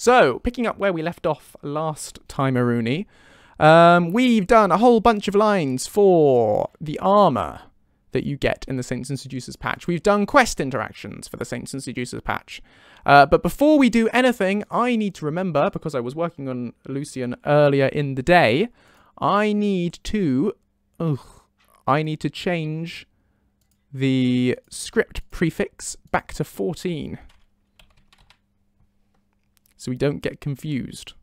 So, picking up where we left off last time, Aruni, um, we've done a whole bunch of lines for the armor that you get in the Saints and Seducers patch. We've done quest interactions for the Saints and Seducers patch. Uh, but before we do anything, I need to remember, because I was working on Lucien earlier in the day, I need to... Ugh, I need to change the script prefix back to 14. So we don't get confused.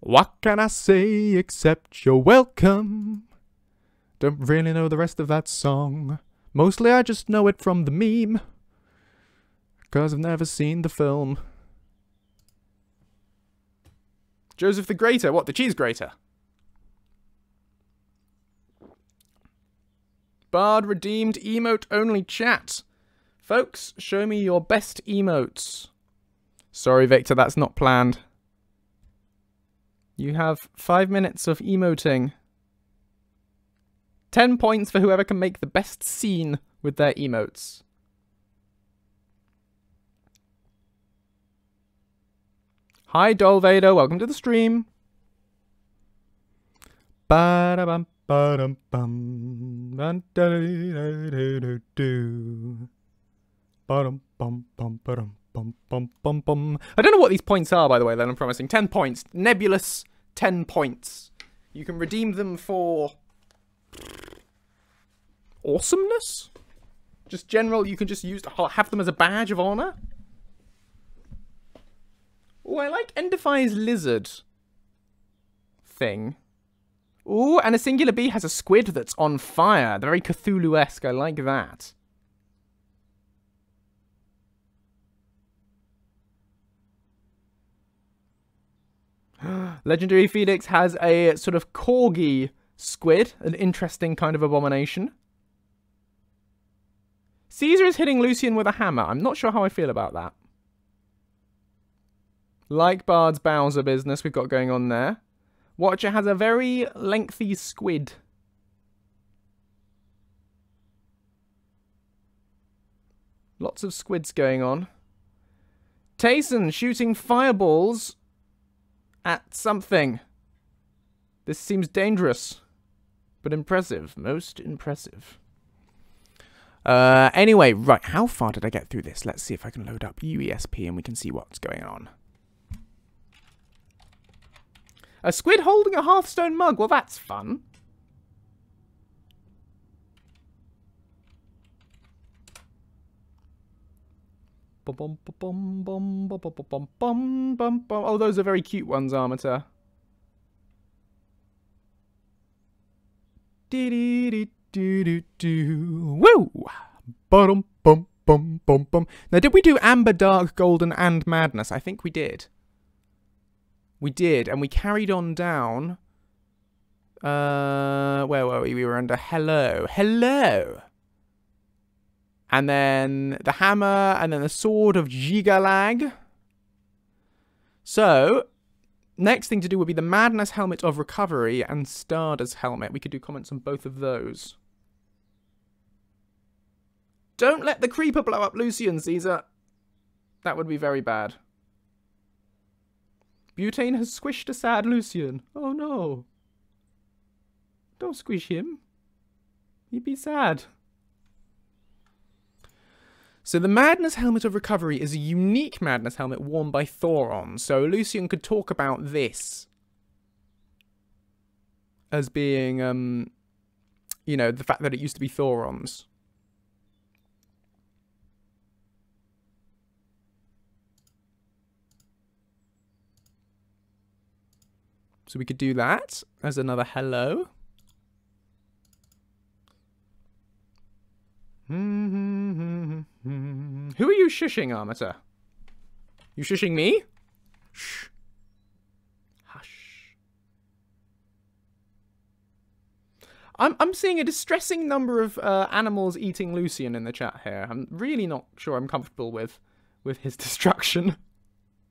What can I say except you're welcome? Don't really know the rest of that song. Mostly I just know it from the meme. Cause I've never seen the film. Joseph the Greater, what, the cheese grater? Bard redeemed emote only chat. Folks, show me your best emotes. Sorry, Victor, that's not planned. You have five minutes of emoting. Ten points for whoever can make the best scene with their emotes. Hi, Dolvado. Welcome to the stream. Ba-da-bum, ba-dum-bum. Ba-da-da-da-da-do. I don't know what these points are, by the way, that I'm promising. Ten points. Nebulous ten points. You can redeem them for... Awesomeness? Just general, you can just use have them as a badge of honor? Oh, I like Endify's lizard thing. Ooh, and a singular bee has a squid that's on fire. Very Cthulhu-esque. I like that. Legendary Phoenix has a sort of corgi squid, an interesting kind of abomination. Caesar is hitting Lucien with a hammer. I'm not sure how I feel about that. Like Bard's Bowser business we've got going on there. Watcher has a very lengthy squid. Lots of squids going on. Tayson shooting fireballs at something. This seems dangerous, but impressive. Most impressive. Uh, anyway, right, how far did I get through this? Let's see if I can load up UESP and we can see what's going on. A squid holding a Hearthstone mug. Well, that's fun. Oh, those are very cute ones, Armator. Woo! Now, did we do Amber, Dark, Golden, and Madness? I think we did. We did, and we carried on down. Uh, where were we? We were under Hello. Hello! And then the hammer, and then the sword of Jyggalag. So, next thing to do would be the Madness Helmet of Recovery and Stardust Helmet. We could do comments on both of those. Don't let the creeper blow up Lucien, Caesar. That would be very bad. Butane has squished a sad Lucien. Oh no. Don't squish him. He'd be sad. So the Madness Helmet of Recovery is a unique Madness Helmet worn by Thoron. So Lucien could talk about this as being, um, you know, the fact that it used to be Thoron's. So we could do that as another hello. Who are you shushing, Armator? You shushing me? Shh. Hush. I'm I'm seeing a distressing number of uh, animals eating Lucien in the chat here. I'm really not sure I'm comfortable with with his destruction.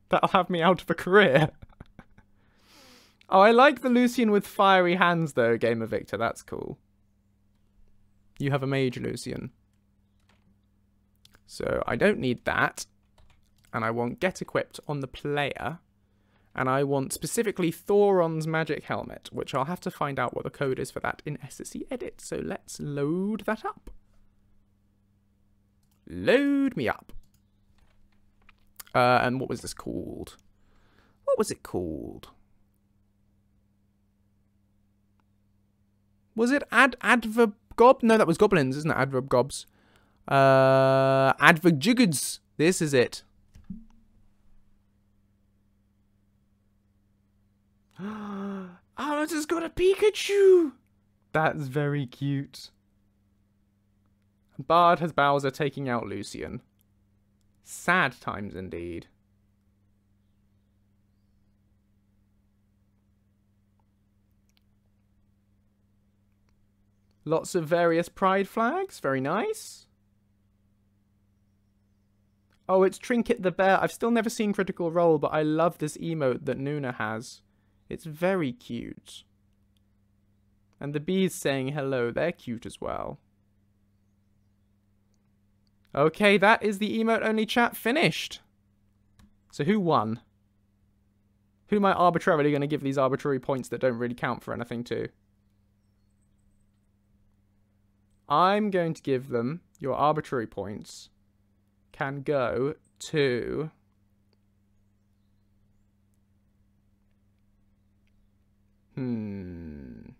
That'll have me out of a career. Oh, I like the Lucien with fiery hands, though, Gamer Victor. That's cool. You have a mage, Lucien. So I don't need that. And I want get equipped on the player. And I want specifically Thoron's magic helmet, which I'll have to find out what the code is for that in SSE edit. So let's load that up. Load me up. Uh, and what was this called? What was it called? Was it ad adverb gob? No, that was goblins, isn't it? Adverb gobs. Uh, adverb jiggeds. This is it. Has got a Pikachu. That's very cute. Bard has Bowser taking out Lucien. Sad times indeed. Lots of various pride flags. Very nice. Oh, it's Trinket the Bear. I've still never seen Critical Role, but I love this emote that Nuna has. It's very cute. And the bees saying hello, they're cute as well. Okay, that is the emote-only chat finished. So who won? Who am I arbitrarily going to give these arbitrary points that don't really count for anything to? I'm going to give them your arbitrary points can go to Hmm.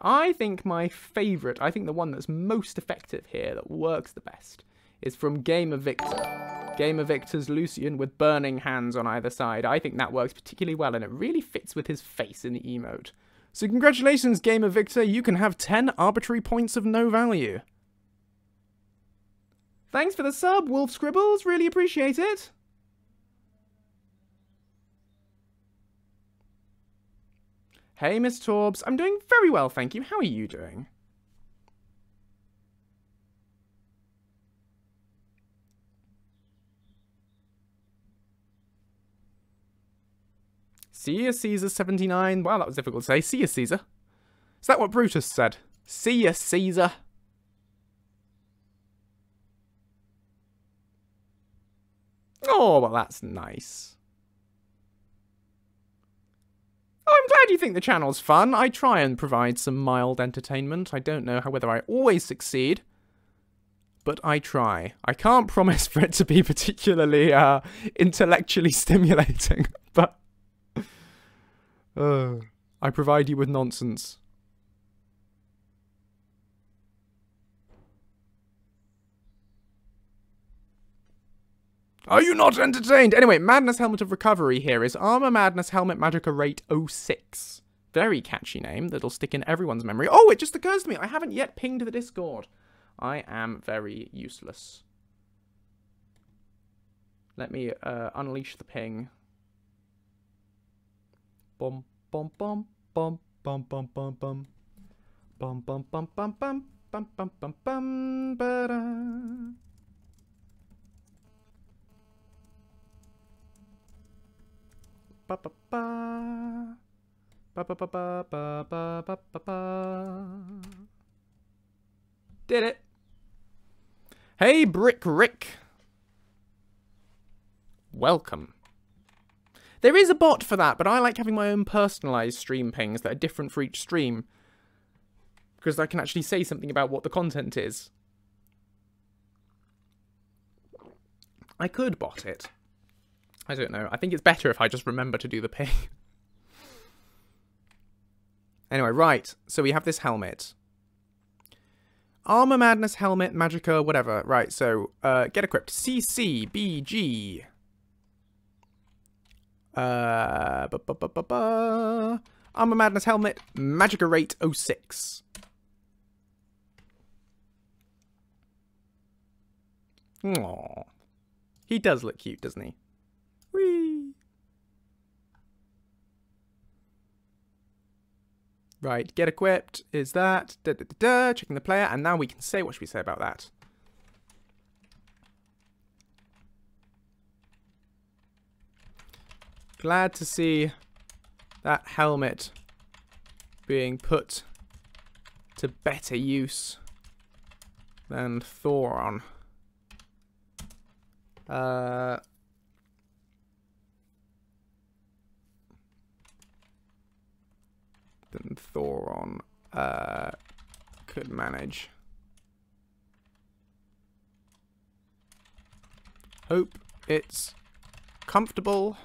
I think my favourite, I think the one that's most effective here, that works the best, is from Game of Victor. Game of Victor's Lucien with burning hands on either side. I think that works particularly well, and it really fits with his face in the emote. So congratulations, Game of Victor, you can have 10 arbitrary points of no value. Thanks for the sub, Wolf Scribbles, really appreciate it. Hey, Miss Torbs. I'm doing very well, thank you. How are you doing? See ya, Caesar79. Wow, that was difficult to say. See ya, Caesar. Is that what Brutus said? See ya, Caesar. Oh, well, that's nice. Oh, I'm glad you think the channel's fun. I try and provide some mild entertainment. I don't know how, whether I always succeed, but I try. I can't promise for it to be particularly uh, intellectually stimulating, but uh, I provide you with nonsense. Are you not entertained? Anyway, Madness Helmet of Recovery here is Armor Madness Helmet Magicka Rate 06. Very catchy name that'll stick in everyone's memory. Oh, it just occurs to me, I haven't yet pinged the Discord. I am very useless. Let me uh, unleash the ping. Bum bum bum bum bum bum bum bum bum bum bum bum bum bum bum bum bum ba ba ba ba ba ba ba ba ba ba ba ba ba Did it. Hey, Brick Rick. Welcome. There is a bot for that, but I like having my own personalized stream pings that are different for each stream. Because I can actually say something about what the content is. I could bot it. I don't know. I think it's better if I just remember to do the ping. anyway, right. So we have this helmet. Armor Madness Helmet, Magicka, whatever. Right, so uh, get equipped. CCBG. Uh, ba -ba -ba Armor Madness Helmet, Magicka Rate 06. Aww. He does look cute, doesn't he? Whee! Right, get equipped is that. Da, da, da, da, checking the player, and now we can say what should we say about that. Glad to see that helmet being put to better use than Thoron. Uh, than Thoron uh, could manage. Hope it's comfortable.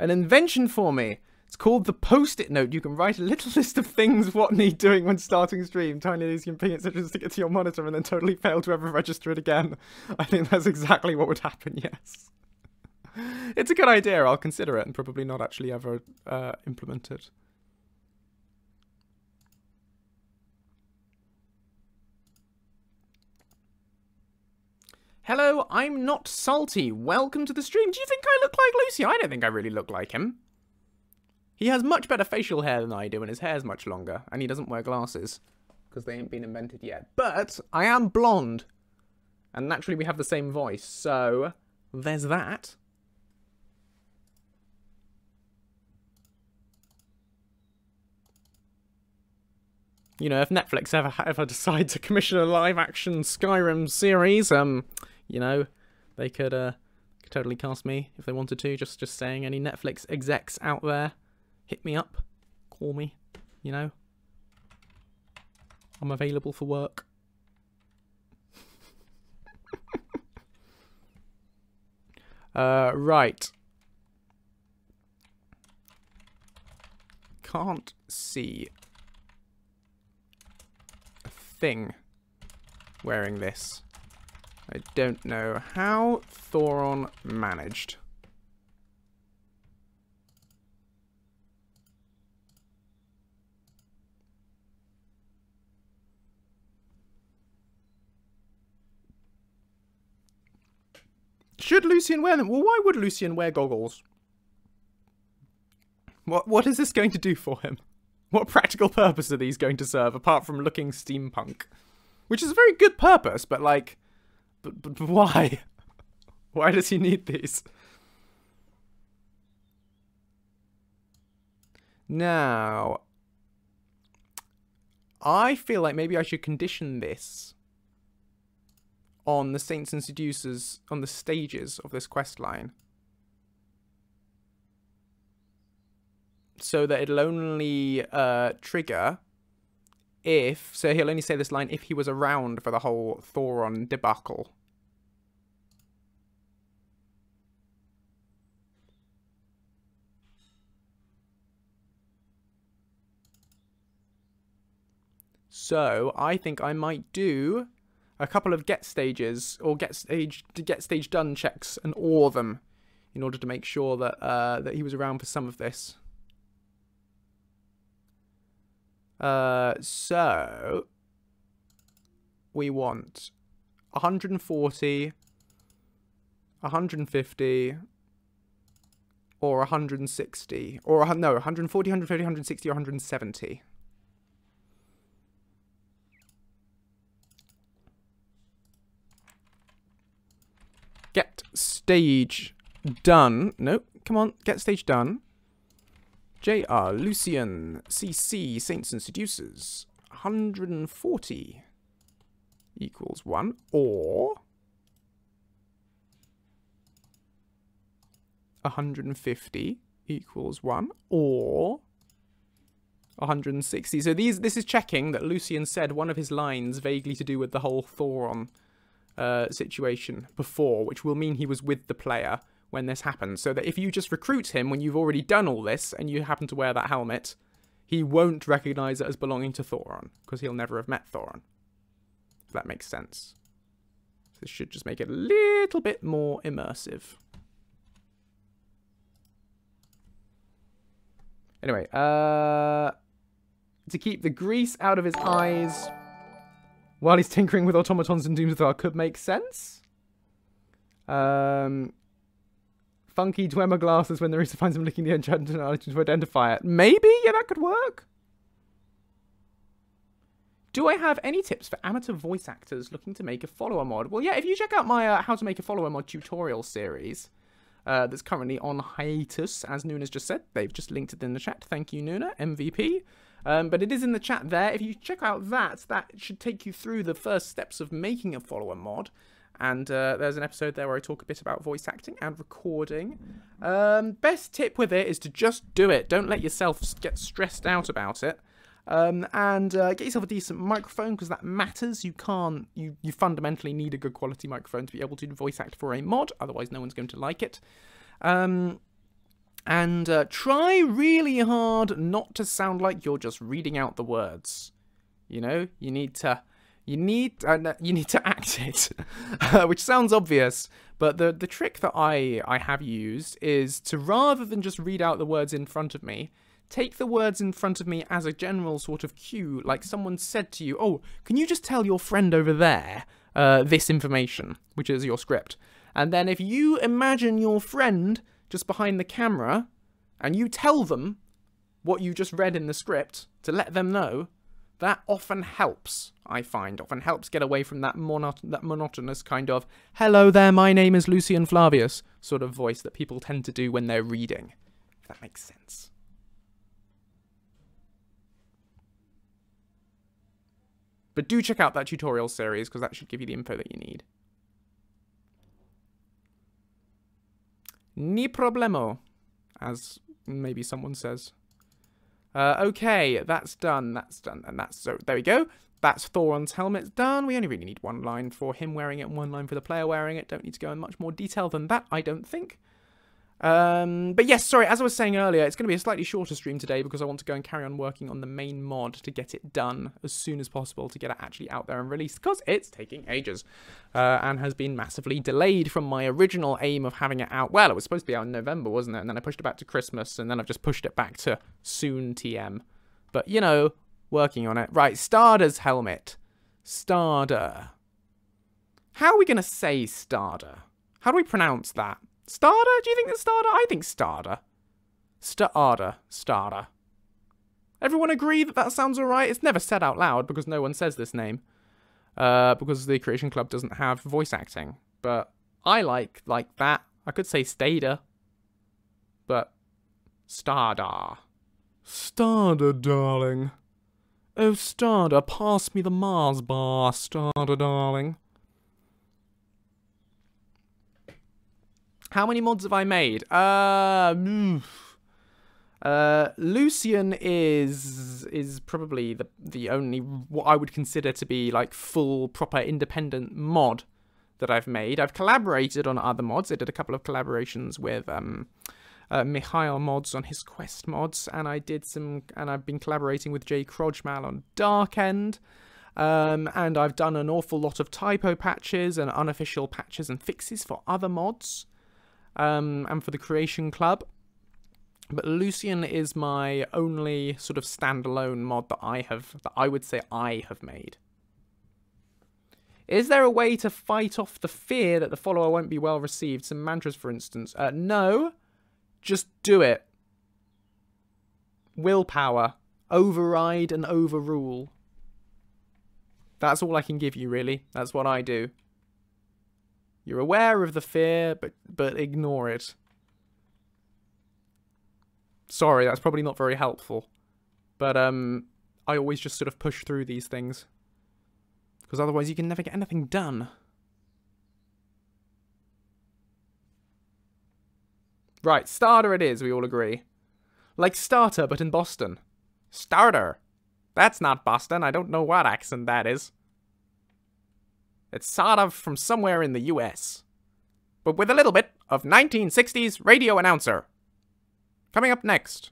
An invention for me. It's called the post-it note. You can write a little list of things what need doing when starting stream. Tiny can ping as stick it to your monitor and then totally fail to ever register it again. I think that's exactly what would happen, yes. it's a good idea. I'll consider it and probably not actually ever uh, implement it. Hello, I'm not salty. Welcome to the stream. Do you think I look like Lucy? I don't think I really look like him. He has much better facial hair than I do, and his hair's much longer, and he doesn't wear glasses because they ain't been invented yet. But I am blonde, and naturally we have the same voice, so there's that. You know, if Netflix ever ever decide to commission a live action Skyrim series, um, you know, they could uh could totally cast me if they wanted to. Just just saying, any Netflix execs out there, hit me up, call me. You know, I'm available for work. uh, right. Can't see a thing wearing this. I don't know how Thoron managed. Should Lucien wear them? Well, why would Lucien wear goggles? What What is this going to do for him? What practical purpose are these going to serve, apart from looking steampunk? Which is a very good purpose, but like... But, but why? Why does he need these? Now, I feel like maybe I should condition this on the Saints and Seducers, on the stages of this quest line. So that it'll only uh, trigger if, so he'll only say this line if he was around for the whole Thoron debacle. So I think I might do a couple of get stages or get stage to get stage done checks and ore them in order to make sure that uh, that he was around for some of this. Uh, so we want 140, 150, or 160, or no, 140, 150, 160, or 170. Get stage done. Nope, come on, get stage done. JR, Lucien, CC, Saints and Seducers. 140 equals 1. Or 150 equals 1. Or 160. So these this is checking that Lucien said one of his lines vaguely to do with the whole Thoron uh, situation before, which will mean he was with the player when this happens. So that if you just recruit him when you've already done all this and you happen to wear that helmet, he won't recognize it as belonging to Thoron because he'll never have met Thoron. If that makes sense. This should just make it a little bit more immersive. Anyway, uh, to keep the grease out of his eyes, while he's tinkering with automatons and Doomsthar could make sense. Um, funky Dwemer glasses when the rooster finds him licking the enchanted item to identify it. Maybe? Yeah, that could work. Do I have any tips for amateur voice actors looking to make a follower mod? Well, yeah, if you check out my uh, How to Make a Follower mod tutorial series, uh, that's currently on hiatus, as Nuna's just said. They've just linked it in the chat. Thank you, Nuna, MVP. Um, but it is in the chat there. If you check out that, that should take you through the first steps of making a follower mod. And uh, there's an episode there where I talk a bit about voice acting and recording. Um, best tip with it is to just do it. Don't let yourself get stressed out about it. Um, and uh, get yourself a decent microphone because that matters. You can't, you, you fundamentally need a good quality microphone to be able to voice act for a mod, otherwise, no one's going to like it. Um, and uh, try really hard not to sound like you're just reading out the words. You know, you need to, you need, uh, you need to act it, which sounds obvious. But the the trick that I I have used is to rather than just read out the words in front of me, take the words in front of me as a general sort of cue, like someone said to you, "Oh, can you just tell your friend over there uh, this information, which is your script?" And then if you imagine your friend just behind the camera and you tell them what you just read in the script to let them know, that often helps, I find, often helps get away from that, monot- that monotonous kind of, hello there, my name is Lucien Flavius sort of voice that people tend to do when they're reading. If that makes sense. But do check out that tutorial series because that should give you the info that you need. Ni problemo, as maybe someone says. Uh, okay, that's done, that's done, and that's, so there we go. That's Thoron's helmet done. We only really need one line for him wearing it and one line for the player wearing it. Don't need to go in much more detail than that, I don't think. Um, but yes, sorry, as I was saying earlier, it's going to be a slightly shorter stream today because I want to go and carry on working on the main mod to get it done as soon as possible to get it actually out there and released because it's taking ages uh, and has been massively delayed from my original aim of having it out. Well, it was supposed to be out in November, wasn't it? And then I pushed it back to Christmas and then I've just pushed it back to soon TM. But, you know, working on it. Right, Starder's helmet. Starder. How are we going to say Starder? How do we pronounce that? Starder? Do you think it's Starder? I think Starder. Starder. Starder. Everyone agree that that sounds alright? It's never said out loud because no one says this name. Uh, because the Creation Club doesn't have voice acting. But I like like that. I could say Stader. But Stardar. Starder, darling. Oh, Starder, pass me the Mars bar, Starder, darling. How many mods have I made? Uh, uh, Lucien is is probably the the only what I would consider to be like full proper independent mod that I've made. I've collaborated on other mods. I did a couple of collaborations with um, uh, Mikhail mods on his quest mods, and I did some, and I've been collaborating with Jay Krojmal on Darkend. Um, and I've done an awful lot of typo patches and unofficial patches and fixes for other mods um, and for the Creation Club. But Lucien is my only sort of standalone mod that I have, that I would say I have made. Is there a way to fight off the fear that the follower won't be well received? Some mantras, for instance. Uh, no, just do it. Willpower. Override and overrule. That's all I can give you, really. That's what I do. You're aware of the fear, but but ignore it. Sorry, that's probably not very helpful. But um I always just sort of push through these things. Because otherwise you can never get anything done. Right, starter it is, we all agree. Like starter, but in Boston. Starter. That's not Boston. I don't know what accent that is. It's sort of from somewhere in the US. But with a little bit of 1960s radio announcer. Coming up next.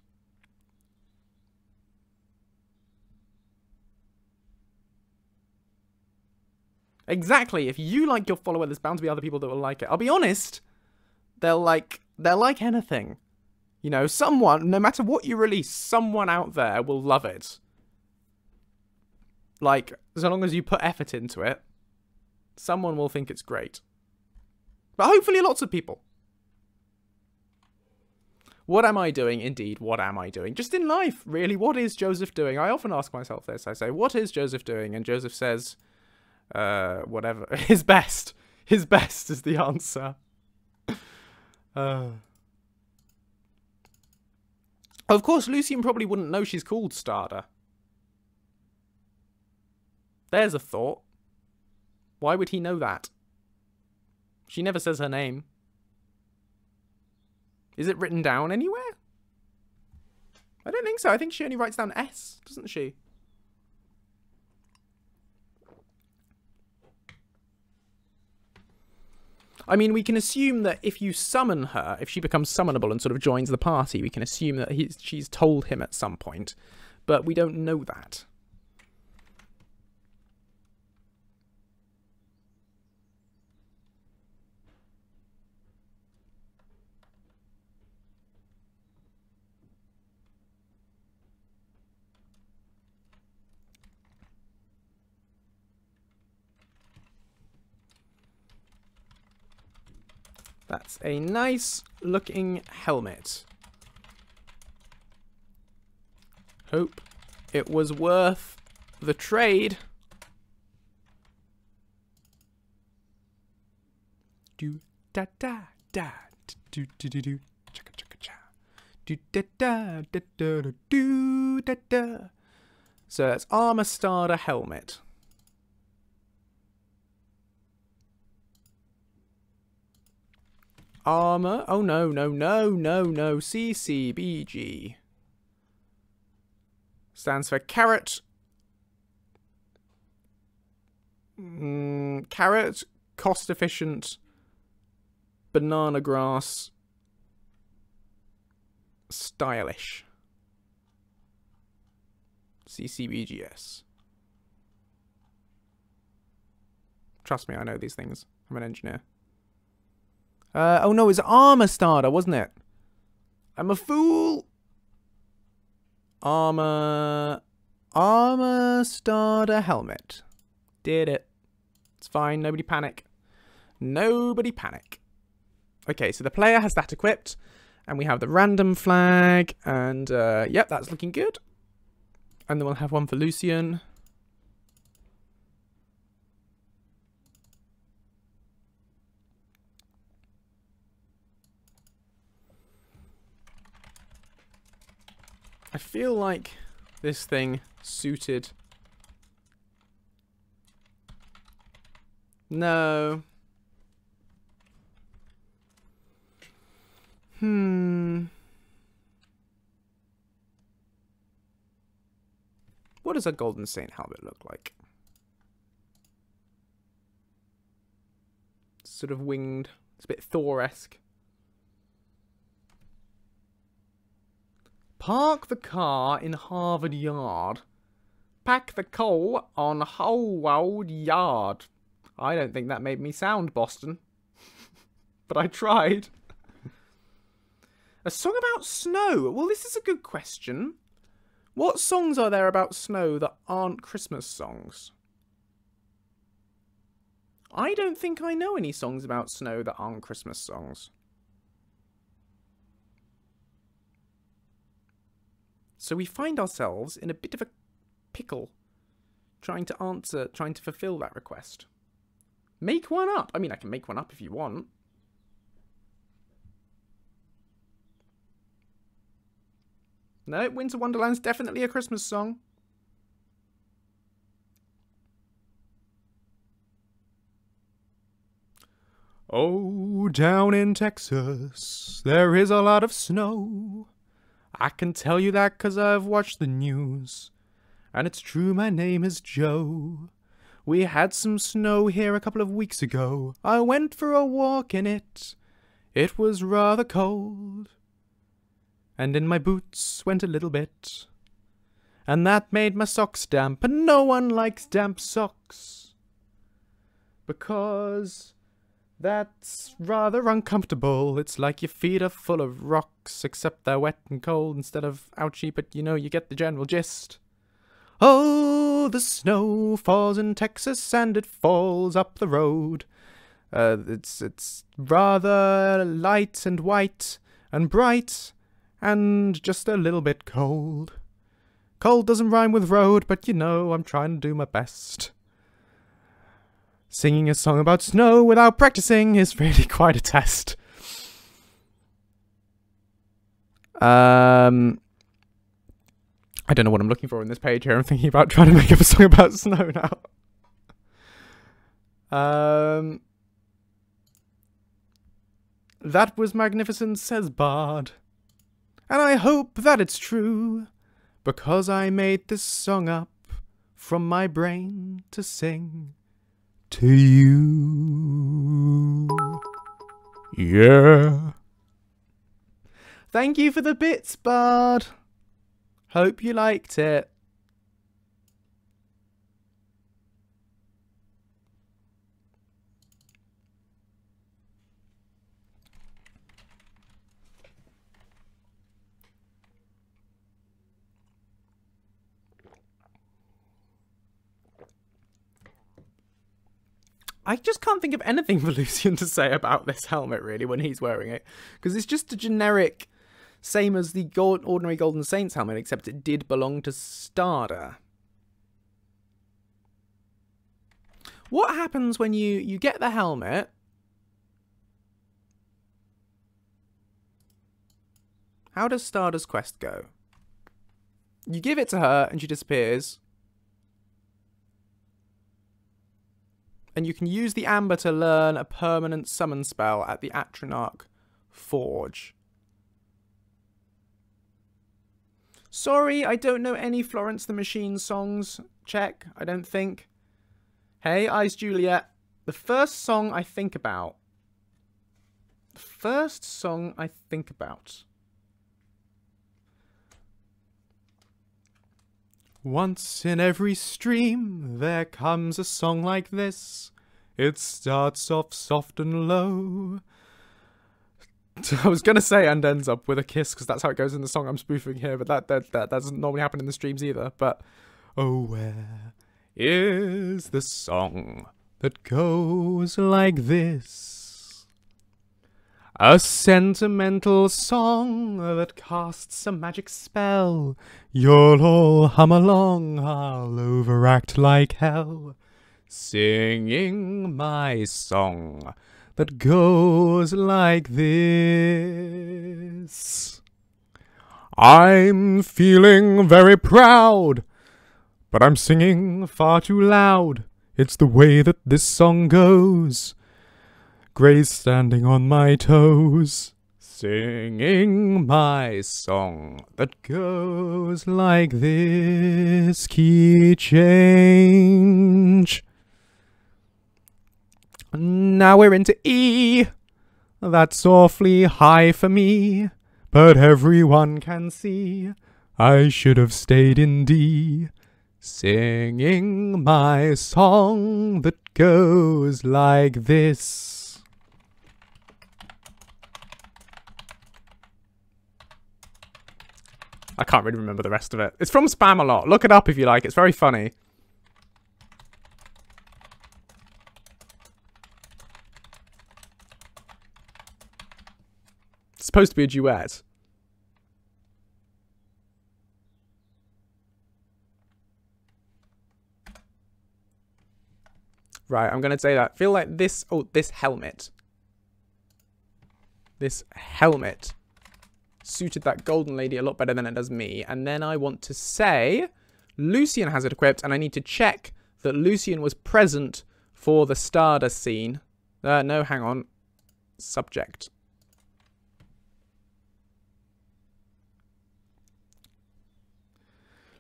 Exactly. If you like your follower, there's bound to be other people that will like it. I'll be honest. They'll like they'll like anything. You know, someone, no matter what you release, someone out there will love it. Like, as long as you put effort into it, someone will think it's great. But hopefully lots of people. What am I doing? Indeed, what am I doing? Just in life, really. What is Joseph doing? I often ask myself this. I say, what is Joseph doing? And Joseph says, uh, whatever. His best. His best is the answer. Uh. Of course, Lucien probably wouldn't know she's called Starter. There's a thought. Why would he know that? She never says her name. Is it written down anywhere? I don't think so. I think she only writes down S, doesn't she? I mean, we can assume that if you summon her, if she becomes summonable and sort of joins the party, we can assume that she's told him at some point. But we don't know that. That's a nice looking helmet. Hope it was worth the trade. Do da da da do do do do chaka chaka cha do da da da da do da da. So that's armor starter helmet. Armor. Oh, no, no, no, no, no. CCBG. Stands for carrot. Mm, carrot, cost efficient, banana grass, stylish. CCBGS. Trust me, I know these things. I'm an engineer. Uh, oh no, it's Armor Starter, wasn't it? I'm a fool. Armor... Armor Starter Helmet. Did it. It's fine, nobody panic. Nobody panic. Okay, so the player has that equipped. And we have the random flag. And, uh, yep, that's looking good. And then we'll have one for Lucien. I feel like this thing suited. No. Hmm. What does a Golden Saint helmet look like? Sort of winged. It's a bit Thor-esque. Park the car in Harvard Yard. Pack the coal on Howard Yard. I don't think that made me sound Boston. but I tried. a song about snow. Well, this is a good question. What songs are there about snow that aren't Christmas songs? I don't think I know any songs about snow that aren't Christmas songs. So we find ourselves in a bit of a pickle trying to answer, trying to fulfill that request. Make one up. I mean, I can make one up if you want. No, Winter Wonderland's definitely a Christmas song. Oh, down in Texas, there is a lot of snow. I can tell you that 'cause I've watched the news. And it's true, my name is Joe. We had some snow here a couple of weeks ago. I went for a walk in it. It was rather cold. And in my boots went a little bit. And that made my socks damp, and no one likes damp socks. Because that's rather uncomfortable. It's like your feet are full of rocks, except they're wet and cold instead of ouchy, but you know, you get the general gist. Oh, the snow falls in Texas and it falls up the road. Uh, it's, it's rather light and white and bright and just a little bit cold. Cold doesn't rhyme with road, but you know, I'm trying to do my best. Singing a song about snow without practicing is really quite a test. Um, I don't know what I'm looking for in this page here. I'm thinking about trying to make up a song about snow now. Um, that was magnificent, says Bard. And I hope that it's true, because I made this song up from my brain to sing to you. Yeah. Thank you for the bits, Bard. Hope you liked it. I just can't think of anything for Lucien to say about this helmet, really, when he's wearing it. Because it's just a generic same as the gold, ordinary Golden Saints helmet, except it did belong to Starda. What happens when you, you get the helmet... How does Starda's quest go? You give it to her and she disappears. And you can use the amber to learn a permanent summon spell at the Atronach Forge. Sorry, I don't know any Florence the Machine songs. Check, I don't think. Hey, Eyes Juliet. The first song I think about. The first song I think about. Once in every stream there comes a song like this. It starts off soft and low. I was gonna say and ends up with a kiss because that's how it goes in the song I'm spoofing here, but that, that that doesn't normally happen in the streams either. But oh, where is the song that goes like this? A sentimental song that casts a magic spell. You'll all hum along, I'll overact like hell, singing my song that goes like this. I'm feeling very proud, but I'm singing far too loud. It's the way that this song goes. Gray's standing on my toes, singing my song that goes like this. Key change. Now we're into E. That's awfully high for me, but everyone can see I should have stayed in D. Singing my song that goes like this. I can't really remember the rest of it. It's from Spamalot. Look it up if you like. It's very funny. It's supposed to be a duet. Right, I'm going to say that. feel like this... Oh, this helmet. This helmet suited that golden lady a lot better than it does me. And then I want to say Lucien has it equipped, and I need to check that Lucien was present for the Starder scene. Uh, no, hang on. Subject.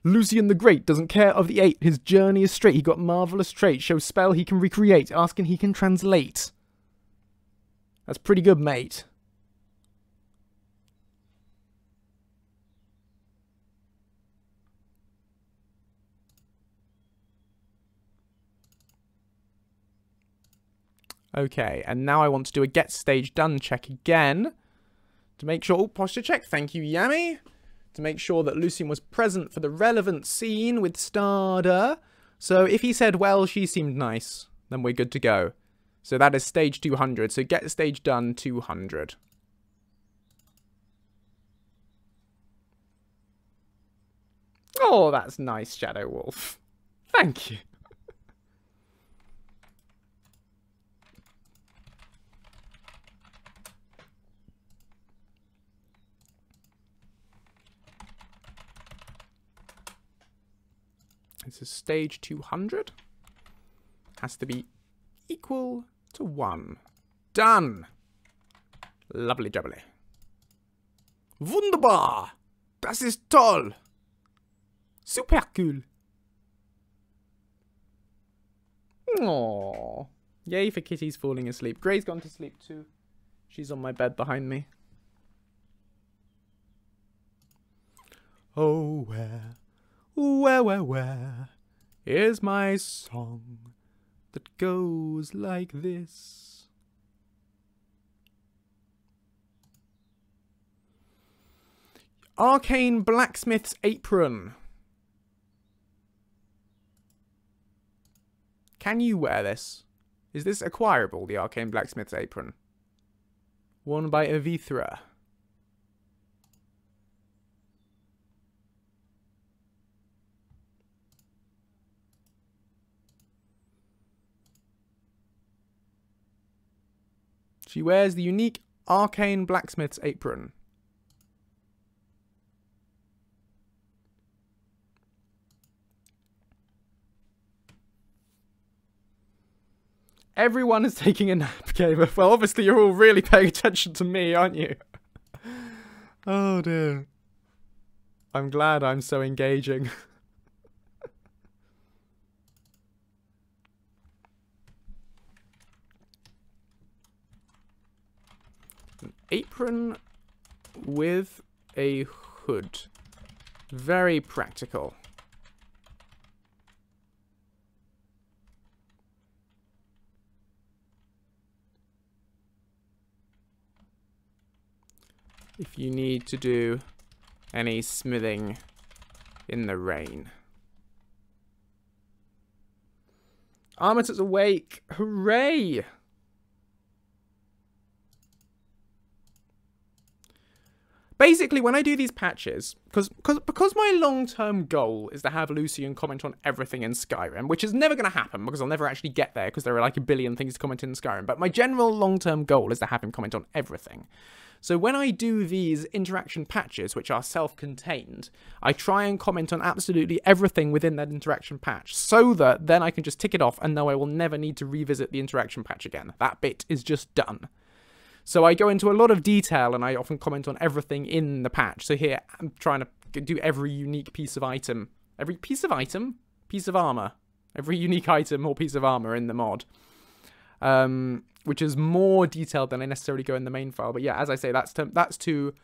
Lucien the Great doesn't care of the eight. His journey is straight. He got marvelous trait. Shows spell he can recreate. Asking he can translate. That's pretty good, mate. Okay, and now I want to do a get stage done check again. To make sure... Oh, posture check. Thank you, Yami to make sure that Lucien was present for the relevant scene with Starder. So if he said, well, she seemed nice, then we're good to go. So that is stage 200. So get stage done 200. Oh, that's nice, Shadow Wolf. Thank you. This is stage 200. Has to be equal to 1. Done! Lovely jubbly. Wunderbar! Das ist toll! Super cool! Aww. Yay for Kitty's falling asleep. Grey's gone to sleep too. She's on my bed behind me. Oh, where, where, where, where is my song that goes like this? Arcane Blacksmith's Apron. Can you wear this? Is this acquirable, the Arcane Blacksmith's Apron? Worn by Avithra. She wears the unique Arcane Blacksmith's Apron. Everyone is taking a nap, Gamer. Well, obviously you're all really paying attention to me, aren't you? oh dear. I'm glad I'm so engaging. apron with a hood. Very practical. if you need to do any smithing in the rain. Armitor's awake! Hooray! Basically, when I do these patches, because because my long-term goal is to have Lucien comment on everything in Skyrim, which is never going to happen because I'll never actually get there because there are like a billion things to comment in Skyrim, but my general long-term goal is to have him comment on everything. So when I do these interaction patches, which are self-contained, I try and comment on absolutely everything within that interaction patch so that then I can just tick it off and know I will never need to revisit the interaction patch again. That bit is just done. So I go into a lot of detail and I often comment on everything in the patch. So here I'm trying to do every unique piece of item. Every piece of item? Piece of armor. Every unique item or piece of armor in the mod. Um, which is more detailed than I necessarily go in the main file. But yeah, as I say, that's to, that's to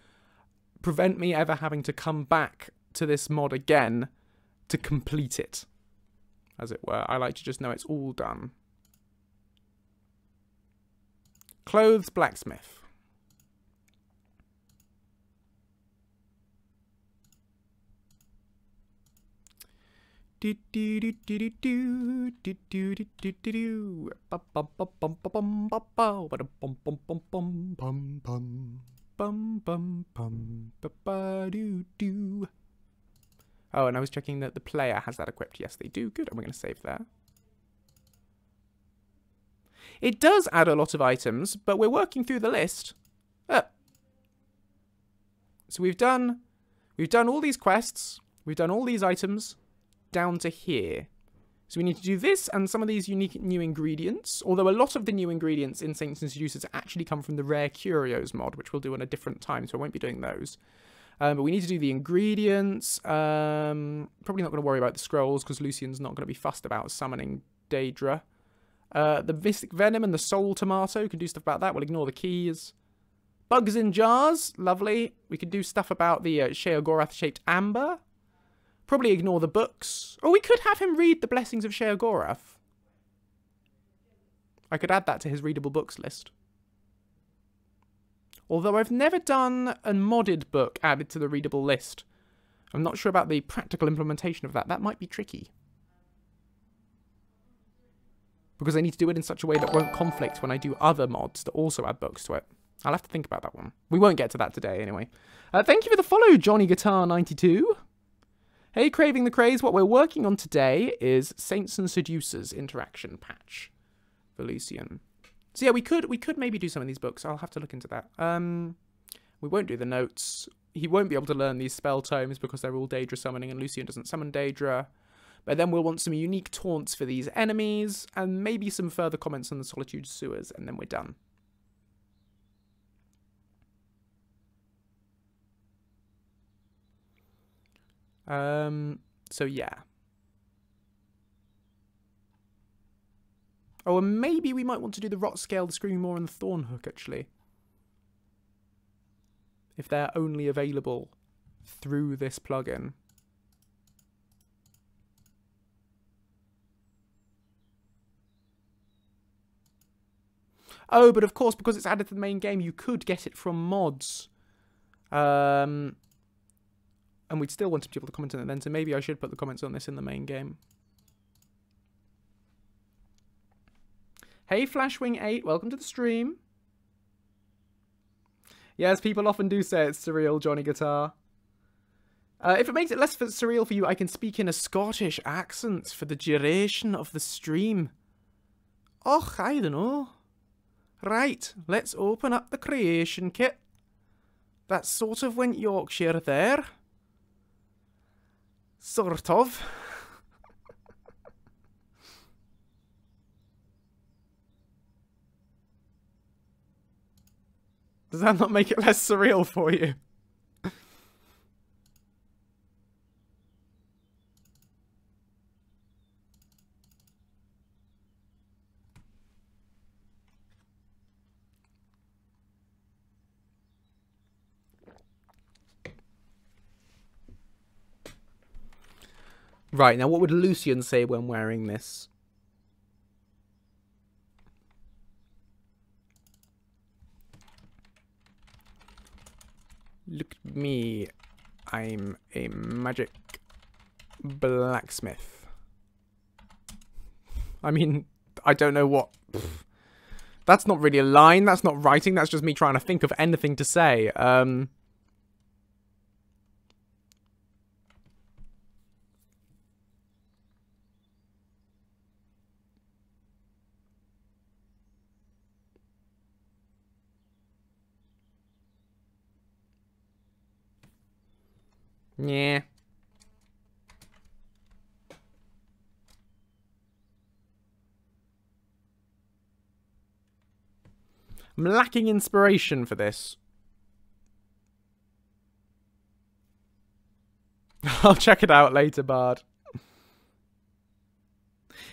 prevent me ever having to come back to this mod again to complete it, as it were. I like to just know it's all done. Clothes blacksmith. Oh, and I was checking that the player has that equipped. Yes, they do. Good. I'm going to save that. It does add a lot of items, but we're working through the list. Uh. So we've done, we've done all these quests. We've done all these items down to here. So we need to do this and some of these unique new ingredients, although a lot of the new ingredients in Saints and Seducers actually come from the Rare Curios mod, which we'll do on a different time, so I won't be doing those. Um, but we need to do the ingredients. Um, probably not going to worry about the scrolls, because Lucien's not going to be fussed about summoning Daedra. Uh, the Mystic Venom and the Soul Tomato, can do stuff about that. We'll ignore the keys. Bugs in Jars, lovely. We could do stuff about the uh, Sheogorath-shaped Amber. Probably ignore the books. Or we could have him read The Blessings of Sheogorath. I could add that to his readable books list. Although I've never done a modded book added to the readable list. I'm not sure about the practical implementation of that. That might be tricky. Because I need to do it in such a way that won't conflict when I do other mods that also add books to it. I'll have to think about that one. We won't get to that today anyway. Uh, thank you for the follow, Johnny Guitar 92 Hey, Craving the Craze, what we're working on today is Saints and Seducers interaction patch for Lucien. So yeah, we could we could maybe do some of these books. I'll have to look into that. Um, we won't do the notes. He won't be able to learn these spell tomes because they're all Daedra summoning, and Lucien doesn't summon Daedra. But then we'll want some unique taunts for these enemies, and maybe some further comments on the Solitude Sewers, and then we're done. Um, so yeah. Oh, and maybe we might want to do the Rot Scale, the Screaming Maw, and the Thorn Hook, actually. If they're only available through this plugin. Oh, but of course, because it's added to the main game, you could get it from mods. Um, and we'd still want people to comment on it then, so maybe I should put the comments on this in the main game. Hey, Flashwing8, welcome to the stream. Yes, people often do say it's surreal, Johnny Guitar. Uh, if it makes it less surreal for you, I can speak in a Scottish accent for the duration of the stream. Och, I don't know. Right, let's open up the creation kit. That sort of went Yorkshire there. Sort of. Does that not make it less surreal for you? Right, now what would Lucien say when wearing this? Look at me. I'm a magic blacksmith. I mean, I don't know what... That's not really a line, that's not writing, that's just me trying to think of anything to say. Um... Yeah. I'm lacking inspiration for this. I'll check it out later, Bard.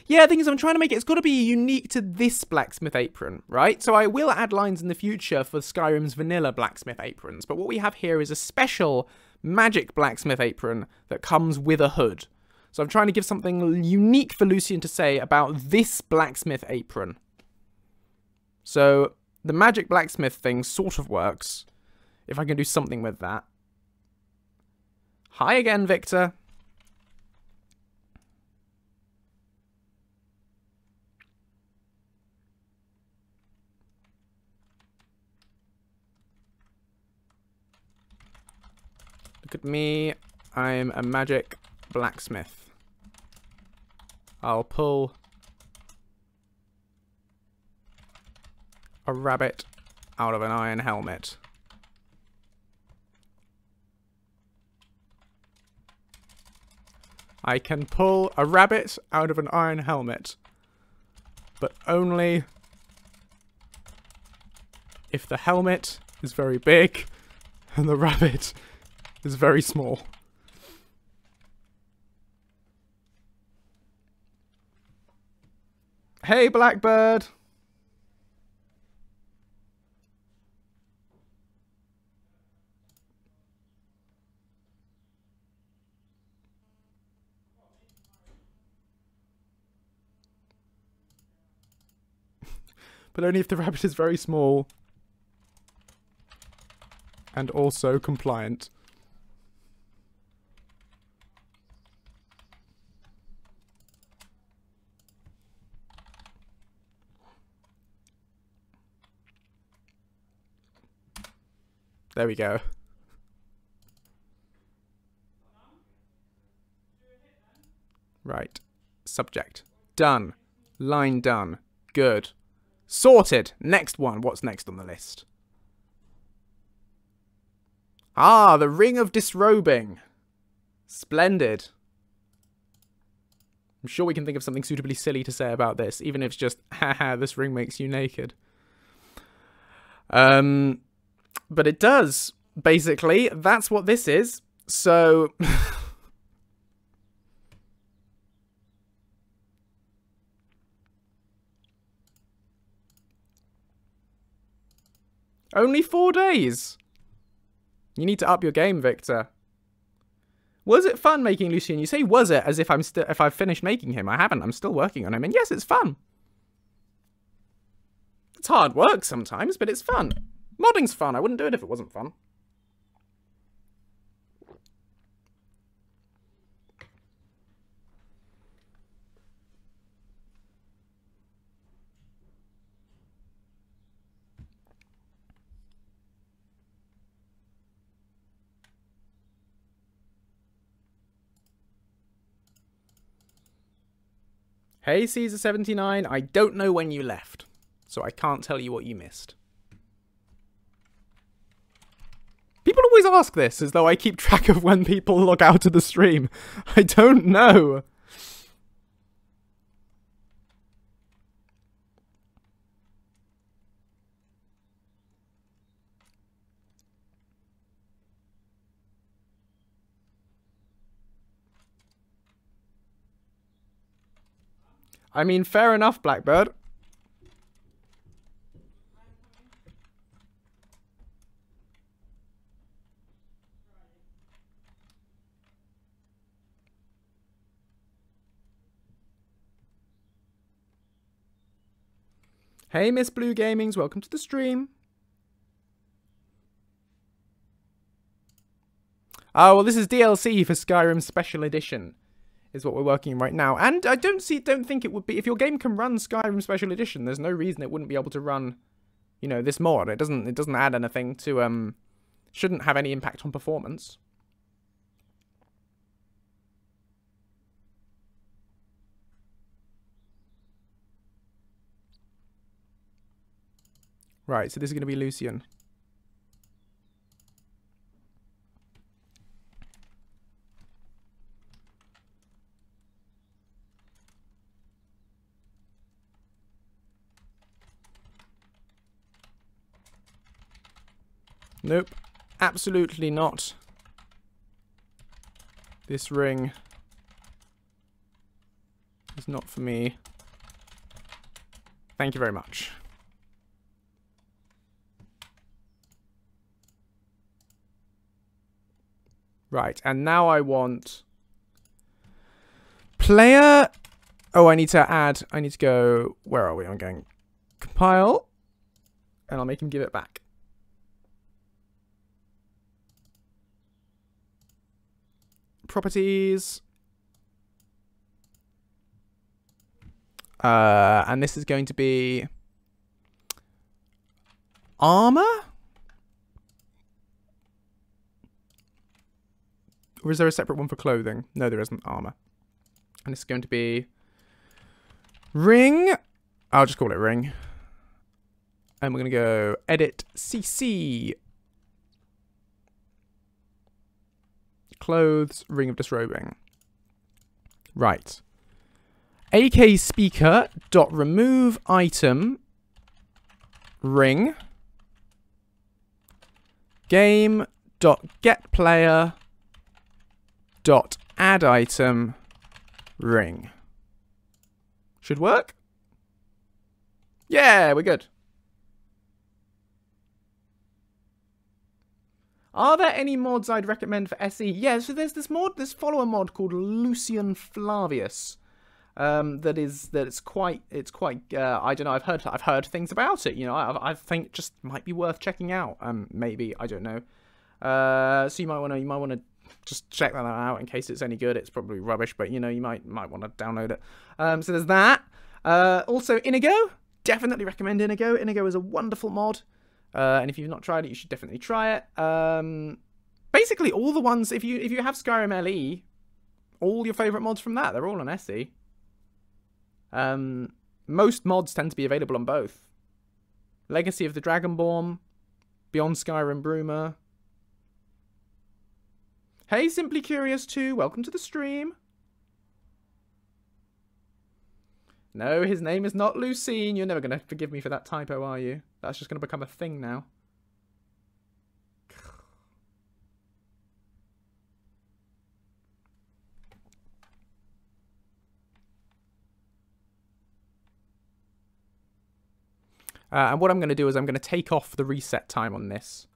Yeah, the thing is, I'm trying to make it, it's got to be unique to this blacksmith apron, right? So I will add lines in the future for Skyrim's vanilla blacksmith aprons, but what we have here is a special magic blacksmith apron that comes with a hood. So I'm trying to give something unique for Lucien to say about this blacksmith apron. So the magic blacksmith thing sort of works, if I can do something with that. Hi again, Victor. Look at me. I'm a magic blacksmith. I'll pull a rabbit out of an iron helmet. I can pull a rabbit out of an iron helmet, but only if the helmet is very big and the rabbit is very small. Hey, Blackbird! but only if the rabbit is very small and also compliant. There we go. Right. Subject. Done. Line done. Good. Sorted. Next one. What's next on the list? Ah, the Ring of Disrobing. Splendid. I'm sure we can think of something suitably silly to say about this, even if it's just, haha, this ring makes you naked. Um, but it does. Basically, that's what this is. So. Only four days. You need to up your game, Victor. Was it fun making Lucien? You say was it as if I'm still if I've finished making him. I haven't. I'm still working on him. And yes, it's fun. It's hard work sometimes, but it's fun. Modding's fun. I wouldn't do it if it wasn't fun. Hey, Caesar79, I don't know when you left, so I can't tell you what you missed. Always ask this as though I keep track of when people log out of the stream. I don't know. I mean, fair enough, Blackbird. Hey, Miss Blue Gamings, welcome to the stream. Oh, well, this is DLC for Skyrim Special Edition is what we're working on right now. And I don't see, don't think it would be, if your game can run Skyrim Special Edition, there's no reason it wouldn't be able to run, you know, this mod. It doesn't, it doesn't add anything to, um, shouldn't have any impact on performance. Right, so this is going to be Lucien. Nope. Absolutely not. This ring is not for me. Thank you very much. Right, and now I want player. Oh, I need to add. I need to go. Where are we? I'm going compile, and I'll make him give it back. properties. Uh, and this is going to be armor? Or is there a separate one for clothing? No, there isn't armor. And it's going to be ring. I'll just call it ring. And we're going to go edit CC Clothes, ring of disrobing. Right. AK speaker dot remove item ring game dot get player dot add item ring. Should work. Yeah, we're good. Are there any mods I'd recommend for SE? Yeah, so there's this mod, this follower mod called Lucien Flavius. Um, that is that it's quite it's quite uh, I don't know I've heard I've heard things about it you know I, I think just might be worth checking out um maybe I don't know uh, so you might want to you might want to just check that out in case it's any good it's probably rubbish but you know you might might want to download it um so there's that uh, also Inigo definitely recommend Inigo Inigo is a wonderful mod uh, and if you've not tried it, you should definitely try it. Um, basically, all the ones if you if you have Skyrim LE, all your favorite mods from that they're all on SE. Um, most mods tend to be available on both. Legacy of the Dragonborn, Beyond Skyrim Bruma. Hey, Simply Curious too. Welcome to the stream. No, his name is not Lucine. You're never going to forgive me for that typo, are you? That's just going to become a thing now. Uh, and what I'm going to do is I'm going to take off the reset time on this.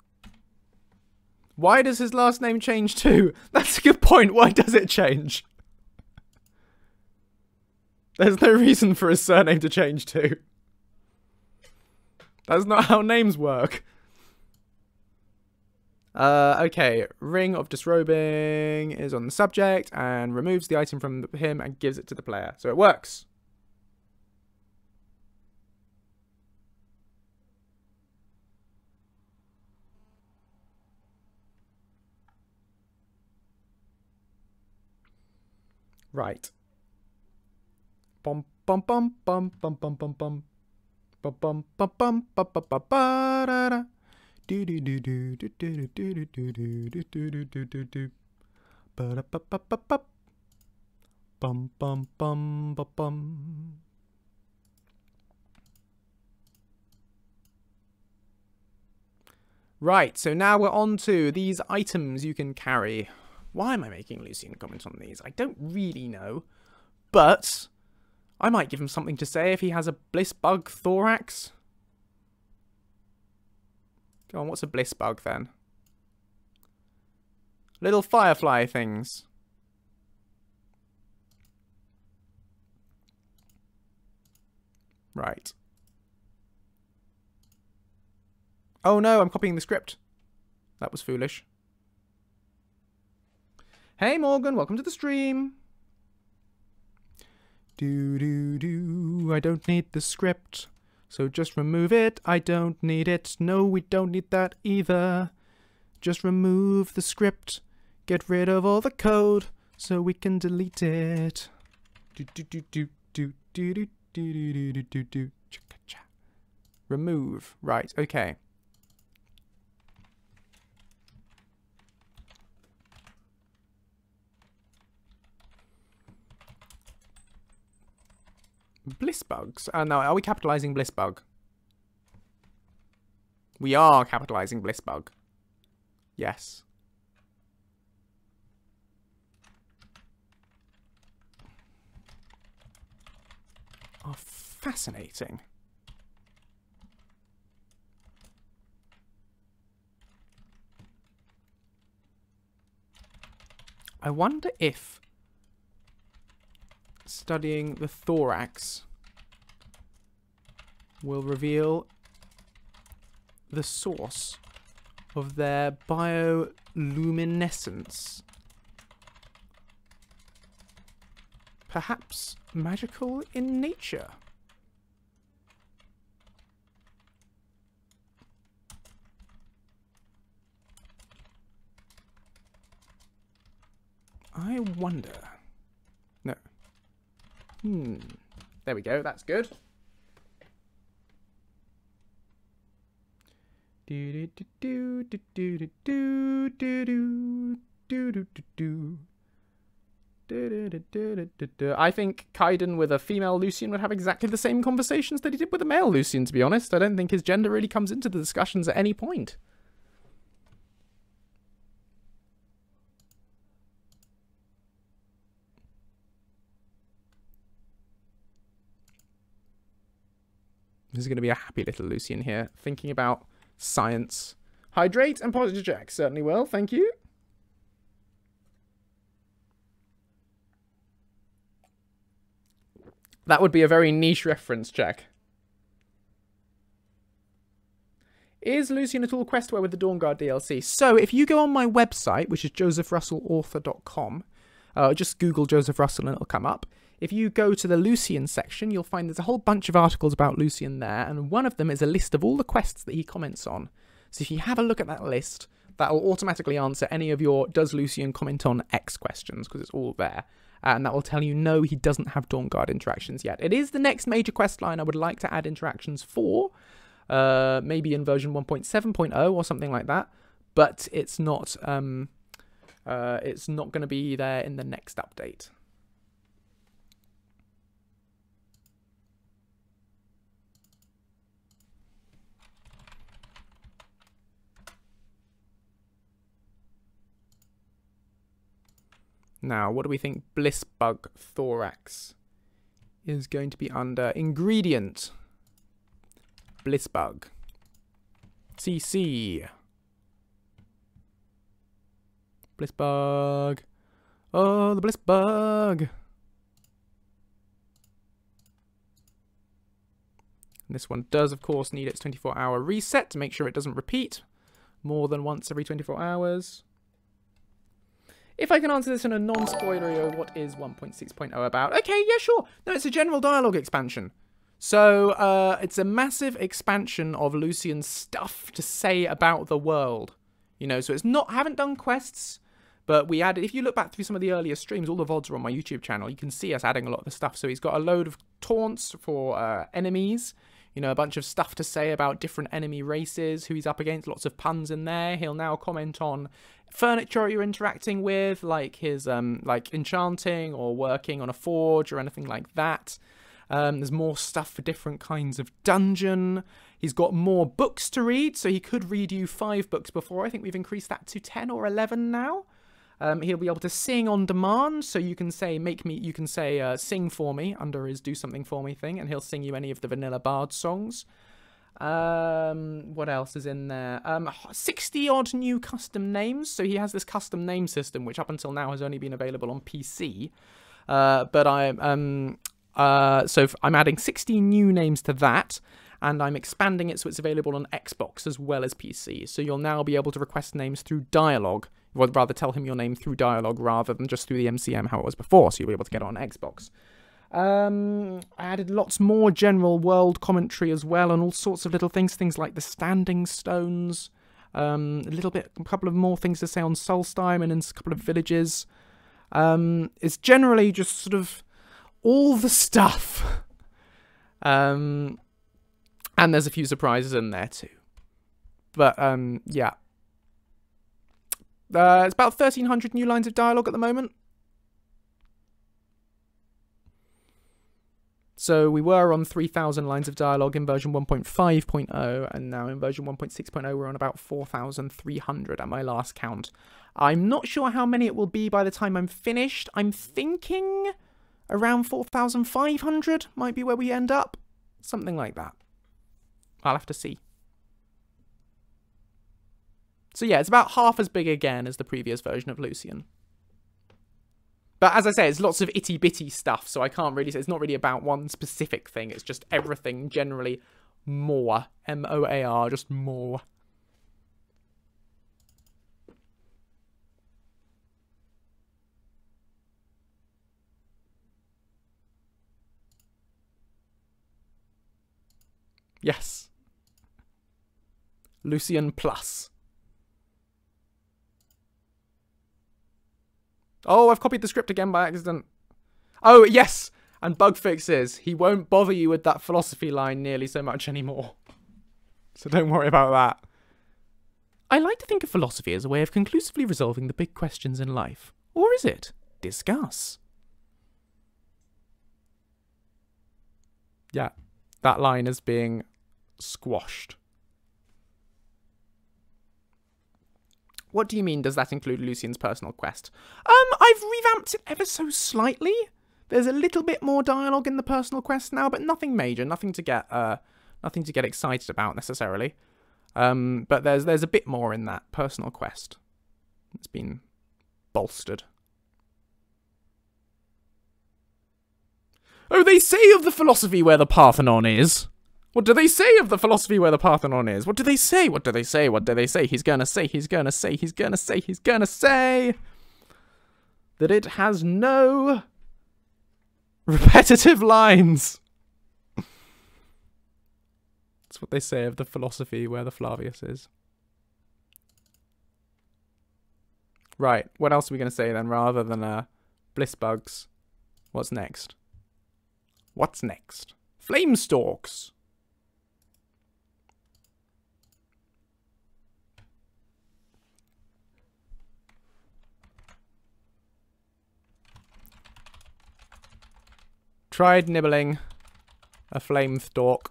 Why does his last name change too? That's a good point. Why does it change? There's no reason for his surname to change too. That's not how names work. Uh, okay, Ring of Disrobing is on the subject and removes the item from him and gives it to the player. So it works. Right. Bum bum bum bum bum bum bum bum. Right, so now we're on to these items you can carry. Why am I making Lucien comment on these? I don't really know. But I might give him something to say if he has a bliss bug thorax. Go on, what's a bliss bug then? Little firefly things. Right. Oh no, I'm copying the script. That was foolish. Hey Morgan, welcome to the stream. Do do do, I don't need the script. So just remove it, I don't need it. No, we don't need that either. Just remove the script. Get rid of all the code so we can delete it. Do do do do do do do do do do do do. Remove. Right, okay. Bliss bugs. Uh, no, are we capitalizing bliss bug? We are capitalizing bliss bug. Yes. Oh, fascinating. I wonder if studying the thorax will reveal the source of their bioluminescence. Perhaps magical in nature. I wonder. Hmm. There we go. That's good. I think Kaidan with a female Lucien would have exactly the same conversations that he did with a male Lucien, to be honest. I don't think his gender really comes into the discussions at any point. This is going to be a happy little Lucien here, thinking about science. Hydrate and positive Jack Certainly will. Thank you. That would be a very niche reference check. Is Lucien at all Questware with the Dawnguard DLC? So, if you go on my website, which is josephrussellauthor.com, uh, just Google Joseph Russell and it'll come up. If you go to the Lucien section, you'll find there's a whole bunch of articles about Lucien there, and one of them is a list of all the quests that he comments on. So if you have a look at that list, that will automatically answer any of your does Lucien comment on X questions, because it's all there. And that will tell you no, he doesn't have Dawnguard interactions yet. It is the next major quest line I would like to add interactions for, uh, maybe in version 1.7.0 or something like that, but it's not. Um, uh, it's not going to be there in the next update. Now, what do we think Blissbug Thorax is going to be under? Ingredient. Blissbug. CC. Blissbug. Oh, the Bliss Blissbug. this one does, of course, need its 24-hour reset to make sure it doesn't repeat more than once every 24 hours. If I can answer this in a non-spoilery, what is 1.6.0 about? Okay, yeah, sure. No, it's a general dialogue expansion. So, uh, it's a massive expansion of Lucien's stuff to say about the world. You know, so it's not, haven't done quests, but we added, if you look back through some of the earlier streams, all the VODs are on my YouTube channel, you can see us adding a lot of the stuff. So he's got a load of taunts for uh, enemies, you know, a bunch of stuff to say about different enemy races, who he's up against, lots of puns in there. He'll now comment on furniture you're interacting with, like his um like enchanting or working on a forge or anything like that. Um, there's more stuff for different kinds of dungeon. He's got more books to read, so he could read you five books before. I think we've increased that to 10 or 11 now. Um, he'll be able to sing on demand, so you can say, make me, you can say, uh, sing for me under his do something for me thing, and he'll sing you any of the Vanilla Bard songs. Um, what else is in there? Um, 60 odd new custom names. So he has this custom name system, which up until now has only been available on PC. Uh, but I, um, uh, so I'm adding 60 new names to that and I'm expanding it so it's available on Xbox as well as PC. So you'll now be able to request names through dialogue You would rather tell him your name through dialogue rather than just through the MCM how it was before, so you'll be able to get it on Xbox. Um, I added lots more general world commentary as well, and all sorts of little things, things like the standing stones. Um, a little bit, a couple of more things to say on Solstheim and in a couple of villages. Um, it's generally just sort of all the stuff. Um, and there's a few surprises in there too. But um, yeah, uh, it's about 1,300 new lines of dialogue at the moment. So we were on 3,000 lines of dialogue in version 1.5.0, and now in version 1.6.0 we're on about 4,300 at my last count. I'm not sure how many it will be by the time I'm finished. I'm thinking around 4,500 might be where we end up. Something like that. I'll have to see. So yeah, it's about half as big again as the previous version of Lucien. But as I say, it's lots of itty bitty stuff, so I can't really say it's not really about one specific thing. It's just everything generally more. M O A R, just more. Yes. Lucien Plus. Oh, I've copied the script again by accident. Oh, yes! And bug fixes. He won't bother you with that philosophy line nearly so much anymore. So don't worry about that. I like to think of philosophy as a way of conclusively resolving the big questions in life. Or is it? Discuss. Yeah, that line is being squashed. What do you mean, does that include Lucien's personal quest? Um, I've revamped it ever so slightly. There's a little bit more dialogue in the personal quest now, but nothing major, nothing to get uh nothing to get excited about necessarily. Um, but there's there's a bit more in that personal quest. It's been bolstered. Oh, they say of the philosophy where the Parthenon is. What do they say of the philosophy where the Parthenon is? What do they say? What do they say? What do they say? He's gonna say, he's gonna say, he's gonna say, he's gonna say that it has no repetitive lines. That's what they say of the philosophy where the Flavius is. Right, what else are we going to say then rather than uh, bliss bugs? What's next? What's next? Flame stalks. tried nibbling a flame stalk.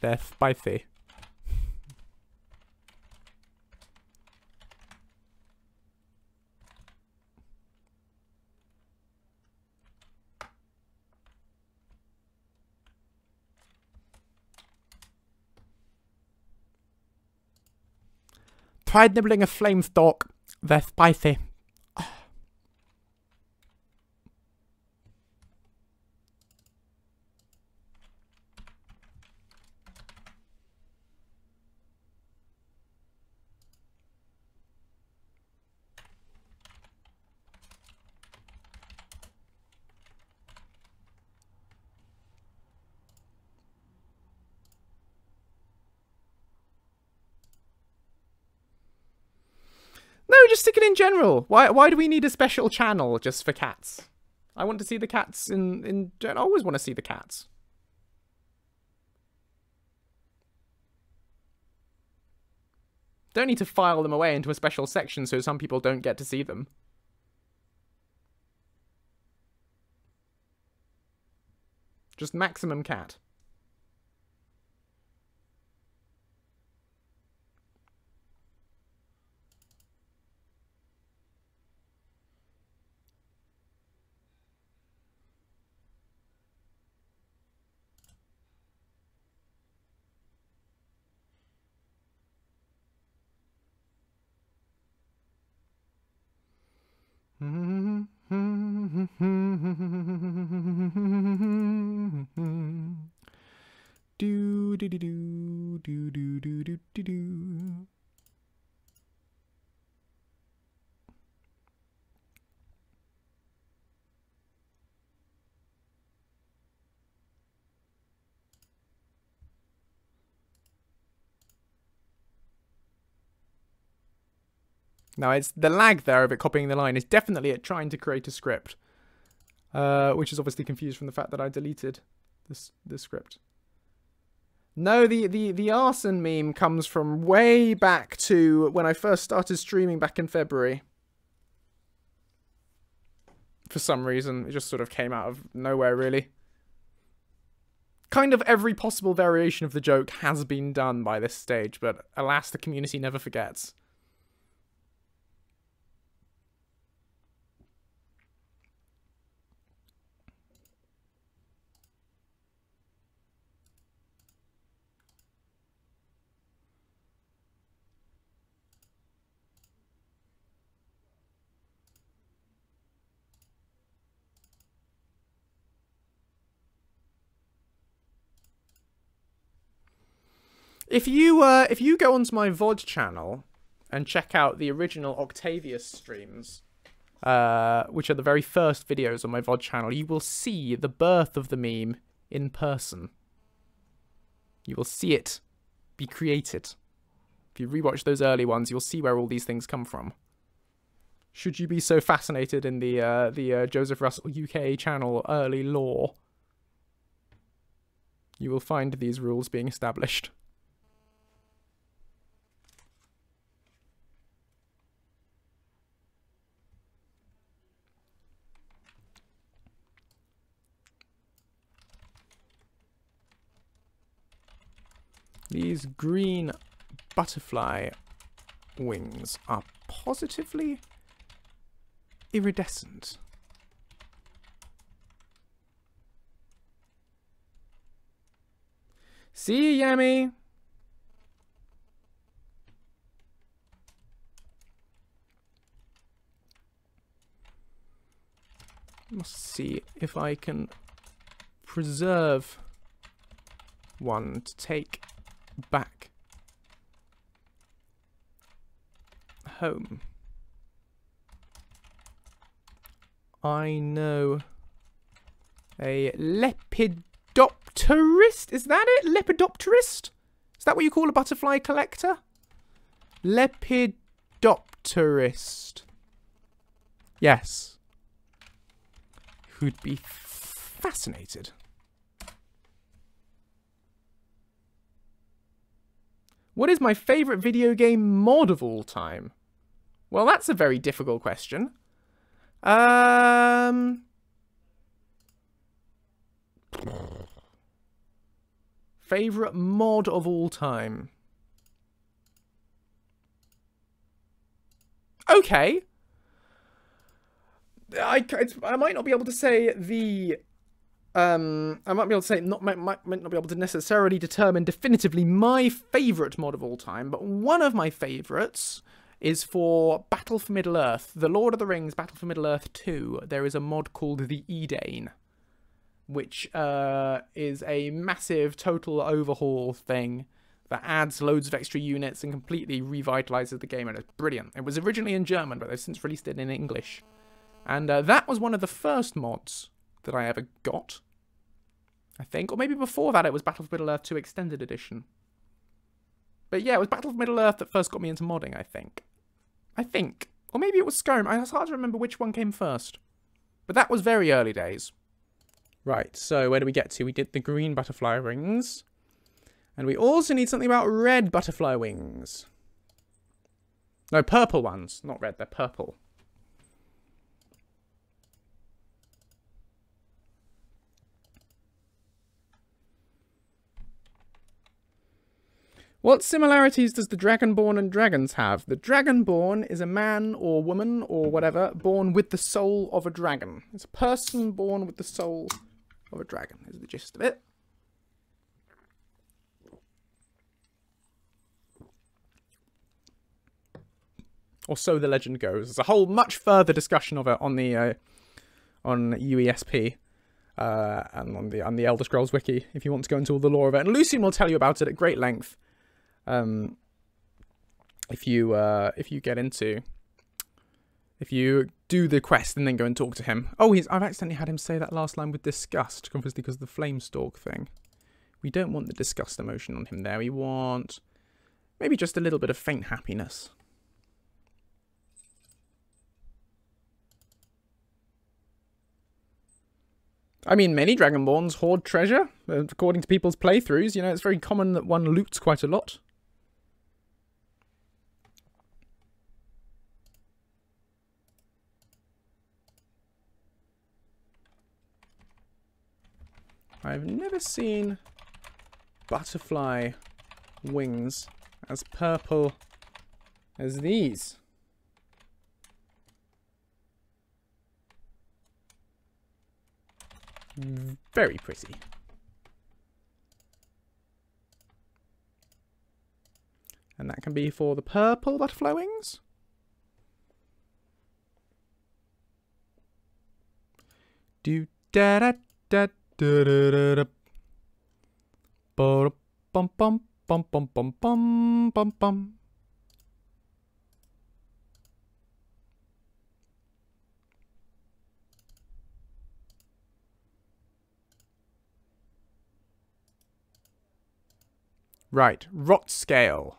They're spicy. Tried nibbling a flame stalk. They're spicy. Stick it in general. Why why do we need a special channel just for cats? I want to see the cats in in I always want to see the cats. Don't need to file them away into a special section so some people don't get to see them. Just maximum cat. Now, it's the lag there of it copying the line is definitely it trying to create a script, uh, which is obviously confused from the fact that I deleted this the script. No, the, the, the arson meme comes from way back to when I first started streaming back in February. For some reason, it just sort of came out of nowhere, really. Kind of every possible variation of the joke has been done by this stage, but alas, the community never forgets. If you uh, if you go onto my VOD channel and check out the original Octavius streams, uh, which are the very first videos on my VOD channel, you will see the birth of the meme in person. You will see it be created. If you rewatch those early ones, you'll see where all these things come from. Should you be so fascinated in the uh, the uh, Joseph Russell UK channel early lore, you will find these rules being established. These green butterfly wings are positively iridescent. See you, Yami! Must see if I can preserve one to take back home. I know a lepidopterist. Is that it? Lepidopterist? Is that what you call a butterfly collector? Lepidopterist. Yes. Who'd be fascinated. What is my favourite video game mod of all time? Well, that's a very difficult question. Um... Favourite mod of all time? Okay. I, I might not be able to say the um, I might be able to say not might, might, might not be able to necessarily determine definitively my favourite mod of all time, but one of my favourites is for Battle for Middle Earth, The Lord of the Rings Battle for Middle Earth 2. There is a mod called the Edain, which uh, is a massive total overhaul thing that adds loads of extra units and completely revitalizes the game, and it's brilliant. It was originally in German, but they've since released it in English. And uh, that was one of the first mods that I ever got, I think. Or maybe before that it was Battle for Middle Earth 2 Extended Edition. But yeah, it was Battle for Middle Earth that first got me into modding, I think. I think. Or maybe it was Skyrim. I, it's hard to remember which one came first. But that was very early days. Right, so where do we get to? We did the green butterfly rings. And we also need something about red butterfly wings. No, purple ones. Not red, they're purple. What similarities does the Dragonborn and dragons have? The Dragonborn is a man or woman or whatever born with the soul of a dragon. It's a person born with the soul of a dragon, is the gist of it. Or so the legend goes. There's a whole much further discussion of it on the uh, on UESP uh, and on the on the Elder Scrolls wiki if you want to go into all the lore of it. And Lucien will tell you about it at great length um, if you uh, if you get into if you do the quest and then go and talk to him. Oh, he's I've accidentally had him say that last line with disgust, obviously because of the flame stalk thing. We don't want the disgust emotion on him there. We want maybe just a little bit of faint happiness. I mean, many Dragonborns hoard treasure. According to people's playthroughs, you know, it's very common that one loots quite a lot. I've never seen butterfly wings as purple as these. Very pretty. And that can be for the purple butterfly wings. Do da da da. Right, rot scale.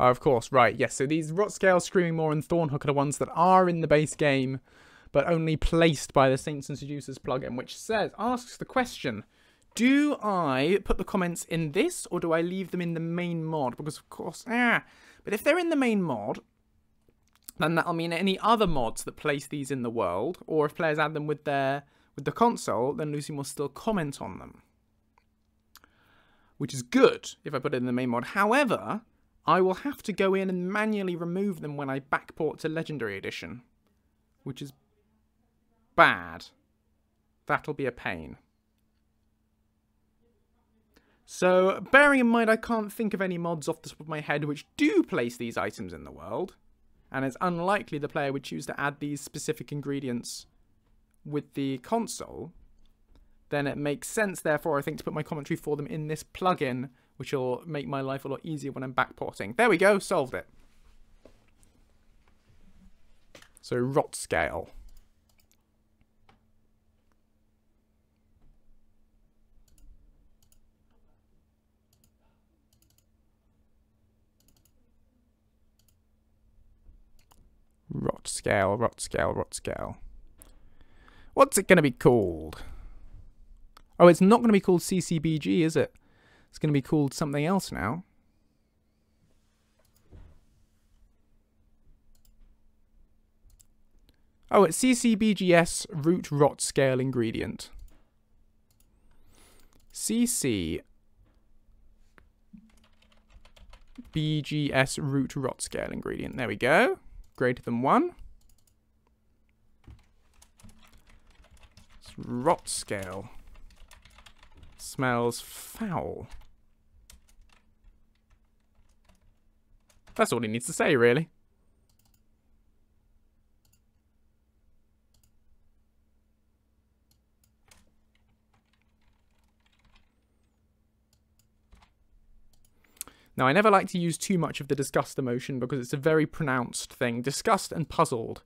Oh, of course, right, yes, so these rot scale, Screaming Maw, and thorn hook are the ones that are in the base game but only placed by the Saints and Seducers plugin, which says, asks the question, do I put the comments in this, or do I leave them in the main mod? Because, of course, ah, but if they're in the main mod, then that'll mean any other mods that place these in the world, or if players add them with their with the console, then Lucy will still comment on them which is good if I put it in the main mod. However, I will have to go in and manually remove them when I backport to Legendary Edition, which is bad. That'll be a pain. So, bearing in mind I can't think of any mods off the top of my head which do place these items in the world, and it's unlikely the player would choose to add these specific ingredients with the console, then it makes sense, therefore, I think, to put my commentary for them in this plugin, which will make my life a lot easier when I'm backporting. There we go, solved it. So, rot scale. Rot scale, rot scale, rot scale. What's it going to be called? Oh, it's not going to be called CCBG, is it? It's going to be called something else now. Oh, it's CCBGS root rot scale ingredient. CC BGS root rot scale ingredient. There we go. Greater than one. It's Rot scale. Smells foul. That's all he needs to say, really. Now, I never like to use too much of the disgust emotion because it's a very pronounced thing. Disgust and puzzled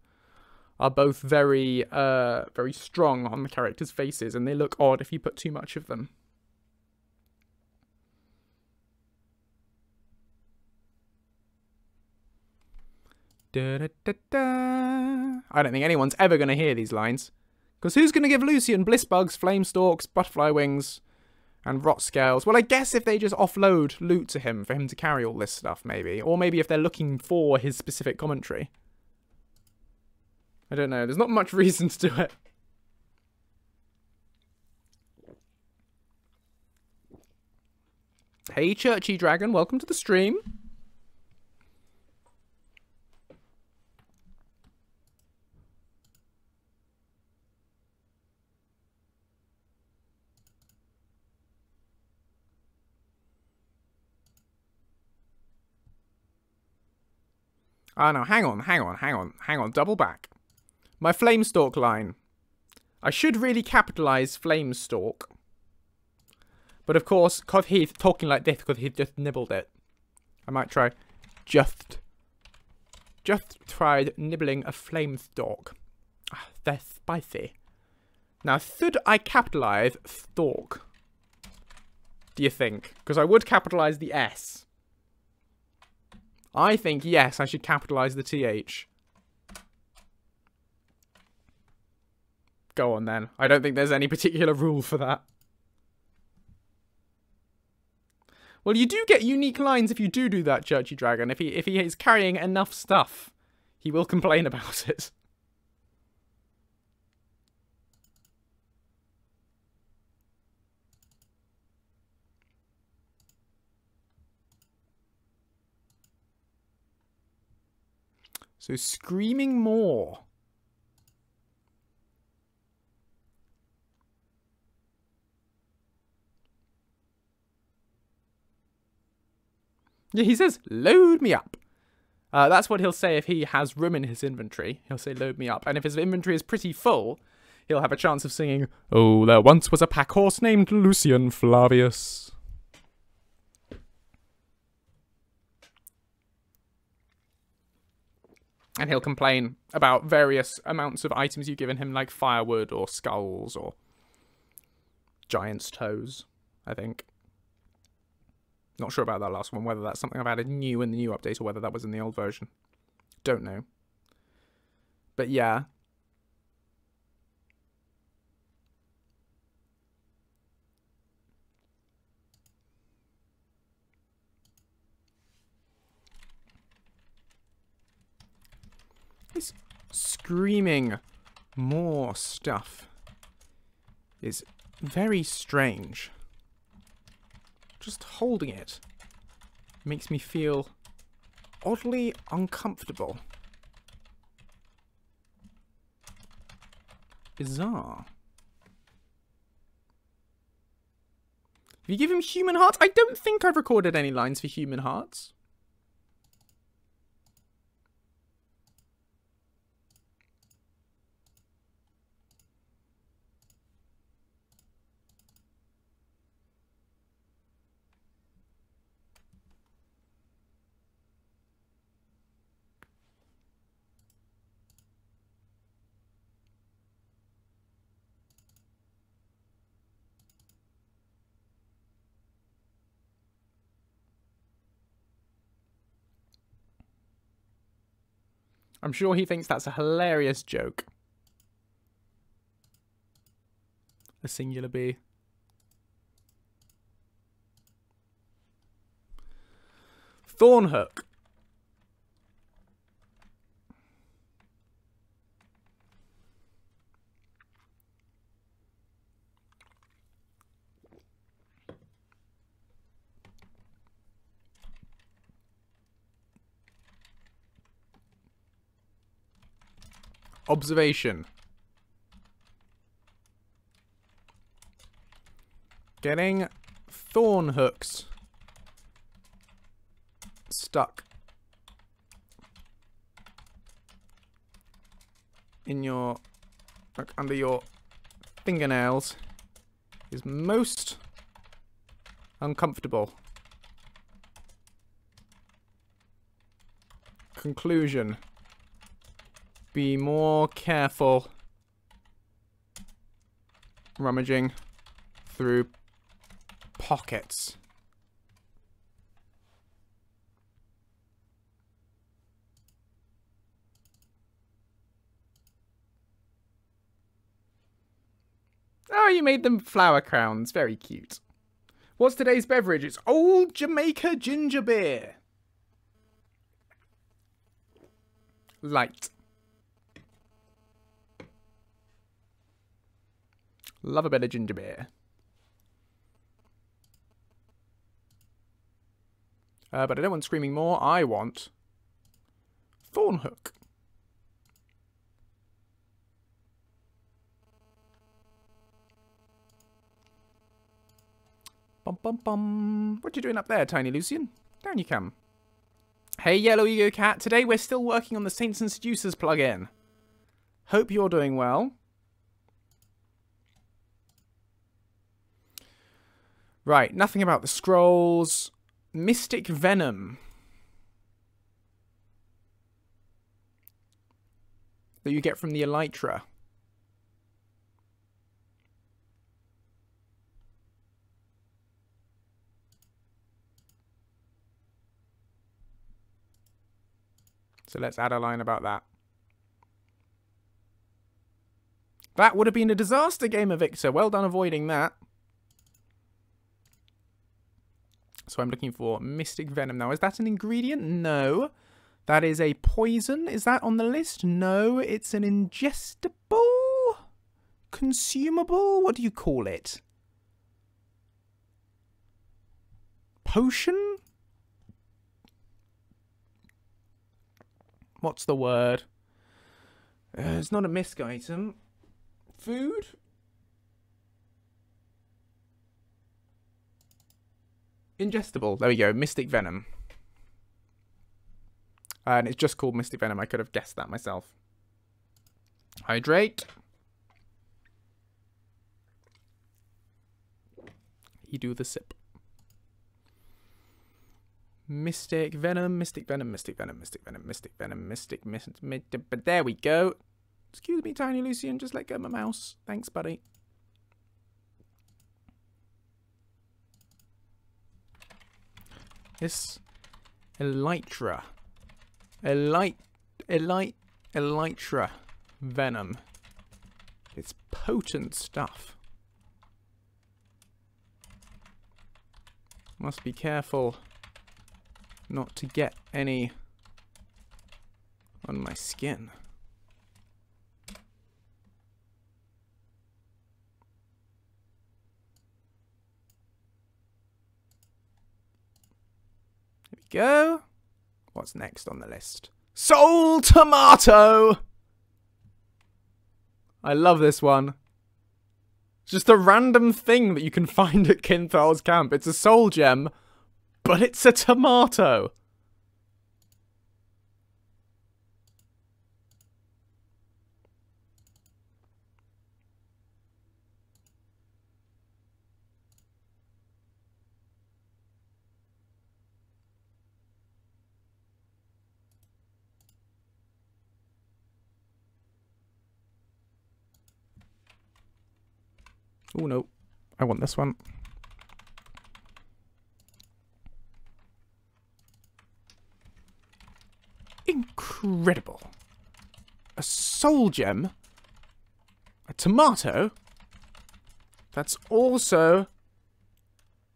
are both very, uh, very strong on the characters' faces, and they look odd if you put too much of them. Da, da, da. I don't think anyone's ever going to hear these lines. Because who's going to give Lucien Blissbugs, Flame Stalks, Butterfly Wings, and Rot Scales? Well, I guess if they just offload loot to him for him to carry all this stuff, maybe. Or maybe if they're looking for his specific commentary. I don't know. There's not much reason to do it. Hey, Churchy Dragon, welcome to the stream. Oh, no, hang on, hang on, hang on, hang on, double back. My flame stalk line. I should really capitalise flame stalk. But of course, because he's talking like this, because he's just nibbled it. I might try just, just tried nibbling a Flamestalk. Ah, they're spicy. Now, should I capitalise stalk? Do you think? Because I would capitalise the S. I think, yes, I should capitalise the TH. Go on then. I don't think there's any particular rule for that. Well, you do get unique lines if you do do that, Churchy Dragon. If he if he is carrying enough stuff, he will complain about it. So Screaming Maw. Yeah, he says, load me up. Uh, that's what he'll say if he has room in his inventory. He'll say, load me up. And if his inventory is pretty full, he'll have a chance of singing, Oh, there once was a pack horse named Lucien Flavius. And he'll complain about various amounts of items you've given him, like firewood or skulls or giant's toes, I think. Not sure about that last one, whether that's something I've added new in the new update or whether that was in the old version. Don't know. But yeah. This Screaming Maw stuff is very strange just holding it makes me feel oddly uncomfortable. Bizarre. If you give him human hearts, I don't think I've recorded any lines for human hearts. I'm sure he thinks that's a hilarious joke. A singular bee. Thornhook. Observation. getting thorn hooks stuck in your like under your fingernails is most uncomfortable. Conclusion. Be more careful rummaging through pockets. Oh, you made them flower crowns. Very cute. What's today's beverage? It's Old Jamaica Ginger Beer. Light. Love a bit of ginger beer. Uh, but I don't want Screaming Maw. I want Thornhook. Bum bum bum. What you doing up there, Tiny Lucien? Down you come. Hey, Yellow Ego Cat. Today we're still working on the Saints and Seducers plugin. Hope you're doing well. Right, nothing about the scrolls. Mystic Venom. That you get from the Elytra. So let's add a line about that. That would have been a disaster, Gamer Victor. Well done avoiding that. So I'm looking for Mystic Venom. Now, is that an ingredient? No. That is a poison. Is that on the list? No. It's an ingestible? Consumable? What do you call it? Potion? What's the word? Uh, it's not a misc item. Food? Ingestible. There we go. Mystic Venom. And it's just called Mystic Venom. I could have guessed that myself. Hydrate. You do the sip. Mystic Venom, Mystic Venom, Mystic Venom, Mystic Venom, Mystic Venom, Mystic, Mystic, Mystic, but there we go. Excuse me, Tiny Lucien, just let go of my mouse. Thanks, buddy. This Elytra. Elyt Elyt Elytra venom. It's potent stuff. Must be careful not to get any on my skin. Go. What's next on the list? Soul Tomato! I love this one. It's just a random thing that you can find at Kinthar's camp. It's a soul gem but it's a tomato. Oh no, I want this one. incredible. A soul gem, a tomato, that's also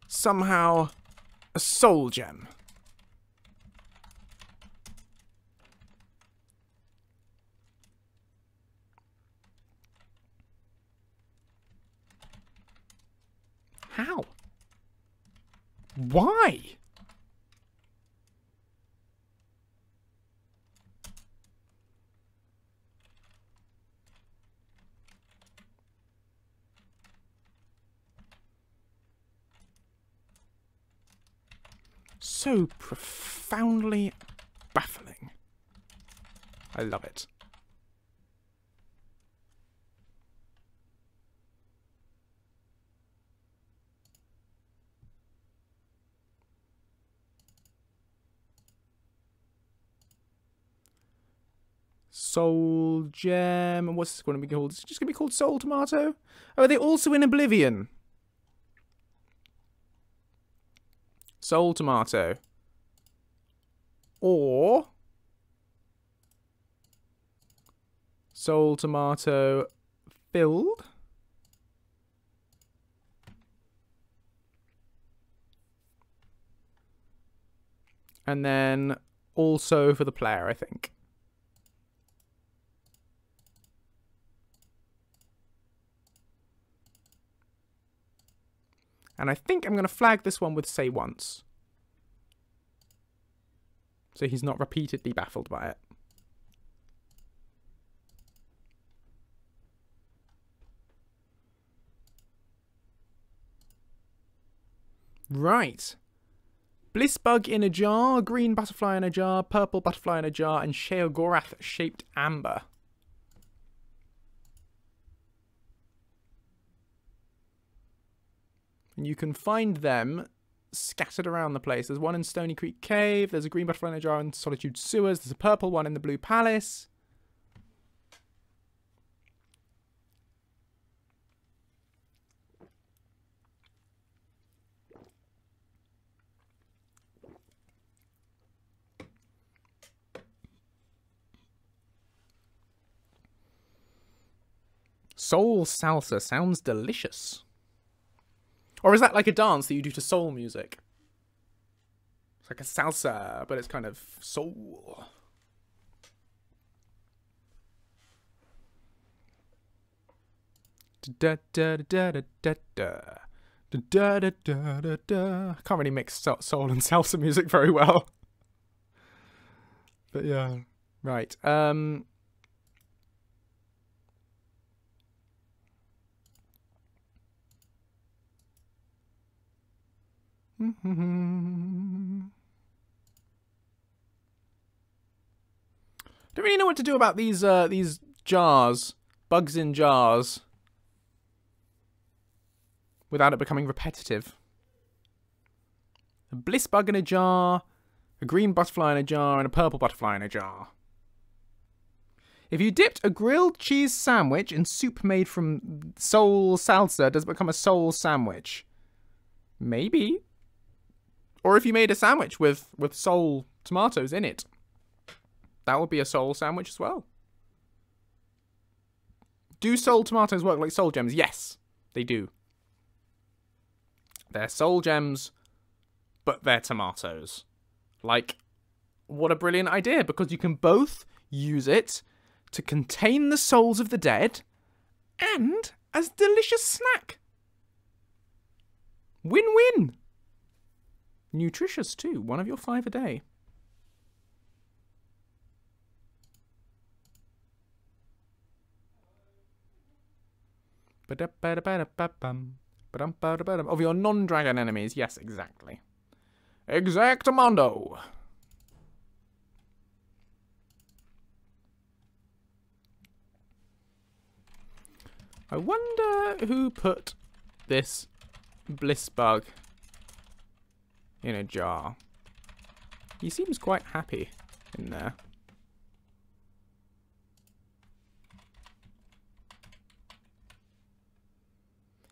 somehow a soul gem. How? Why? So profoundly baffling. I love it. Soul Gem. What's this going to be called? It's just going to be called Soul Tomato. Oh, are they also in Oblivion? Soul Tomato. Or Soul Tomato filled. And then also for the player, I think. And I think I'm going to flag this one with say once. So he's not repeatedly baffled by it. Right. Bliss bug in a jar, green butterfly in a jar, purple butterfly in a jar, and Sheogorath shaped amber. And you can find them scattered around the place. There's one in Stony Creek Cave, there's a green butterfly in a jar in Solitude Sewers, there's a purple one in the Blue Palace. Soul salsa sounds delicious. Or is that like a dance that you do to soul music? It's like a salsa, but it's kind of soul. Da da da da da da. Da, da, da, da, da. I can't really mix soul and salsa music very well. But yeah. Right. Um Don't really know what to do about these uh, these jars, bugs in jars, without it becoming repetitive. A bliss bug in a jar, a green butterfly in a jar, and a purple butterfly in a jar. If you dipped a grilled cheese sandwich in soup made from soul salsa, does it become a soul sandwich? Maybe. Or if you made a sandwich with, with soul tomatoes in it, that would be a soul sandwich as well. Do soul tomatoes work like soul gems? Yes, they do. They're soul gems, but they're tomatoes. Like, what a brilliant idea, because you can both use it to contain the souls of the dead and as delicious snack. Win-win. Nutritious too, one of your five a day. Of your non-dragon enemies, yes, exactly. Exactamundo! I wonder who put this bliss bug in a jar. He seems quite happy in there.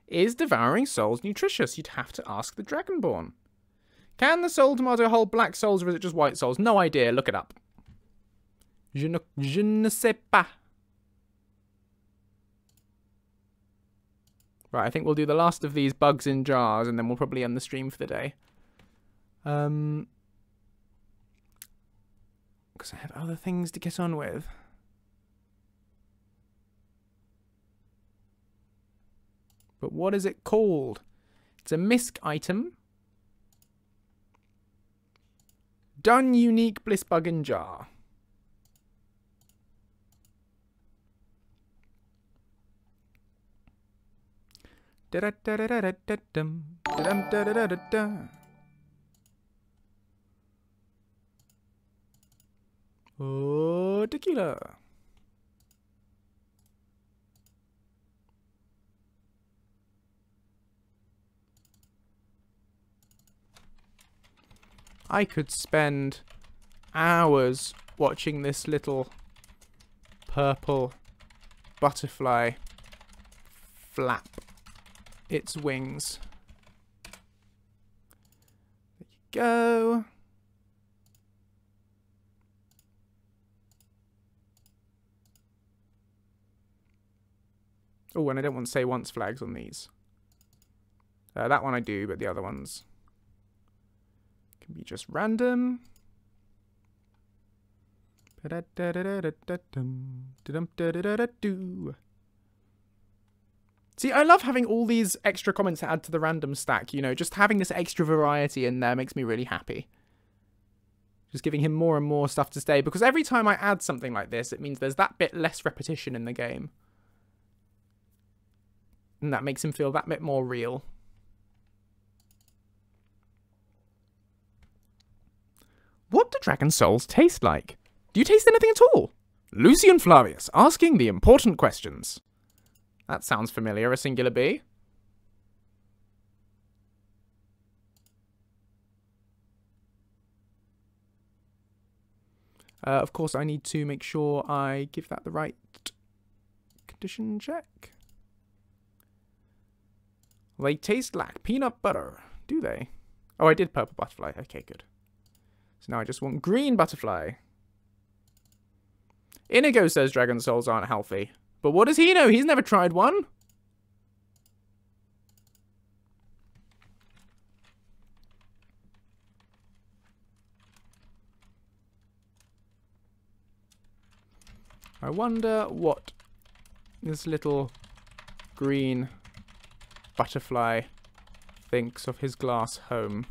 Is devouring souls nutritious? You'd have to ask the Dragonborn. Can the soul tomato hold black souls or is it just white souls? No idea. Look it up. Je ne, je ne sais pas. Right, I think we'll do the last of these bugs in jars and then we'll probably end the stream for the day. Um, because I have other things to get on with. But what is it called? It's a misc item. Done unique bliss bug in jar. Da da da da da da da da da da da da Oh, tequila. I could spend hours watching this little purple butterfly flap its wings. There you go. Oh, and I don't want to say once flags on these. Uh, that one I do, but the other ones can be just random. See, I love having all these extra comments to add to the random stack, you know, just having this extra variety in there makes me really happy. Just giving him more and more stuff to stay, because every time I add something like this, it means there's that bit less repetition in the game. And that makes him feel that bit more real. What do dragon souls taste like? Do you taste anything at all? Lucien Flavius, asking the important questions. That sounds familiar, a singular B. Uh, of course, I need to make sure I give that the right condition check. They taste like peanut butter, do they? Oh, I did purple butterfly. Okay, good. So now I just want green butterfly. Inigo says dragon souls aren't healthy. But what does he know? He's never tried one. I wonder what this little green butterfly thinks of his glass home.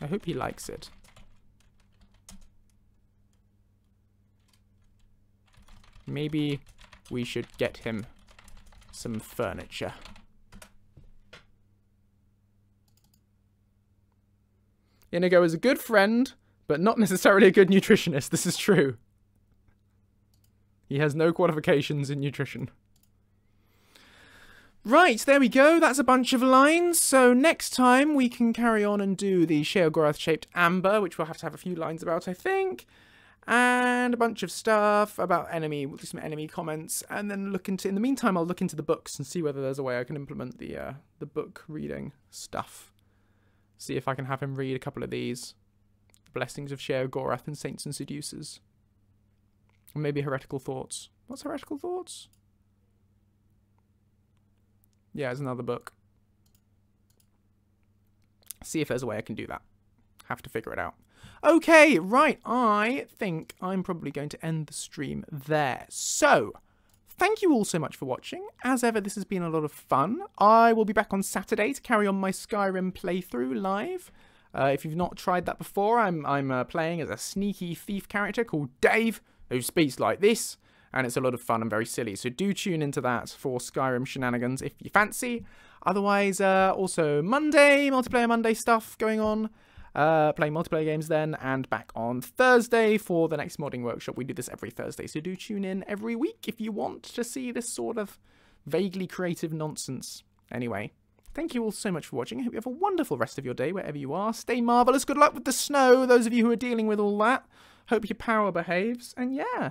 I hope he likes it. Maybe we should get him some furniture. Inigo is a good friend, but not necessarily a good nutritionist. This is true. He has no qualifications in nutrition. Right, there we go. That's a bunch of lines. So next time we can carry on and do the Sheogorath shaped amber, which we'll have to have a few lines about, I think. And a bunch of stuff about enemy, we'll do some enemy comments, and then look into. In the meantime, I'll look into the books and see whether there's a way I can implement the uh, the book reading stuff. See if I can have him read a couple of these. Blessings of Sheogorath and Saints and Seducers. Maybe Heretical Thoughts. What's Heretical Thoughts? Yeah, it's another book. See if there's a way I can do that. Have to figure it out. Okay, right. I think I'm probably going to end the stream there. So, thank you all so much for watching. As ever, this has been a lot of fun. I will be back on Saturday to carry on my Skyrim playthrough live. Uh, if you've not tried that before, I'm, I'm uh, playing as a sneaky thief character called Dave, who speaks like this and it's a lot of fun and very silly. So do tune into that for Skyrim shenanigans if you fancy. Otherwise, uh, also Monday, multiplayer Monday stuff going on. Uh, playing multiplayer games then, and back on Thursday for the next modding workshop. We do this every Thursday, so do tune in every week if you want to see this sort of vaguely creative nonsense. Anyway, thank you all so much for watching. I hope you have a wonderful rest of your day wherever you are. Stay marvellous. Good luck with the snow, those of you who are dealing with all that. Hope your power behaves, and yeah,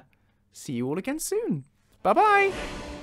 See you all again soon. Bye bye.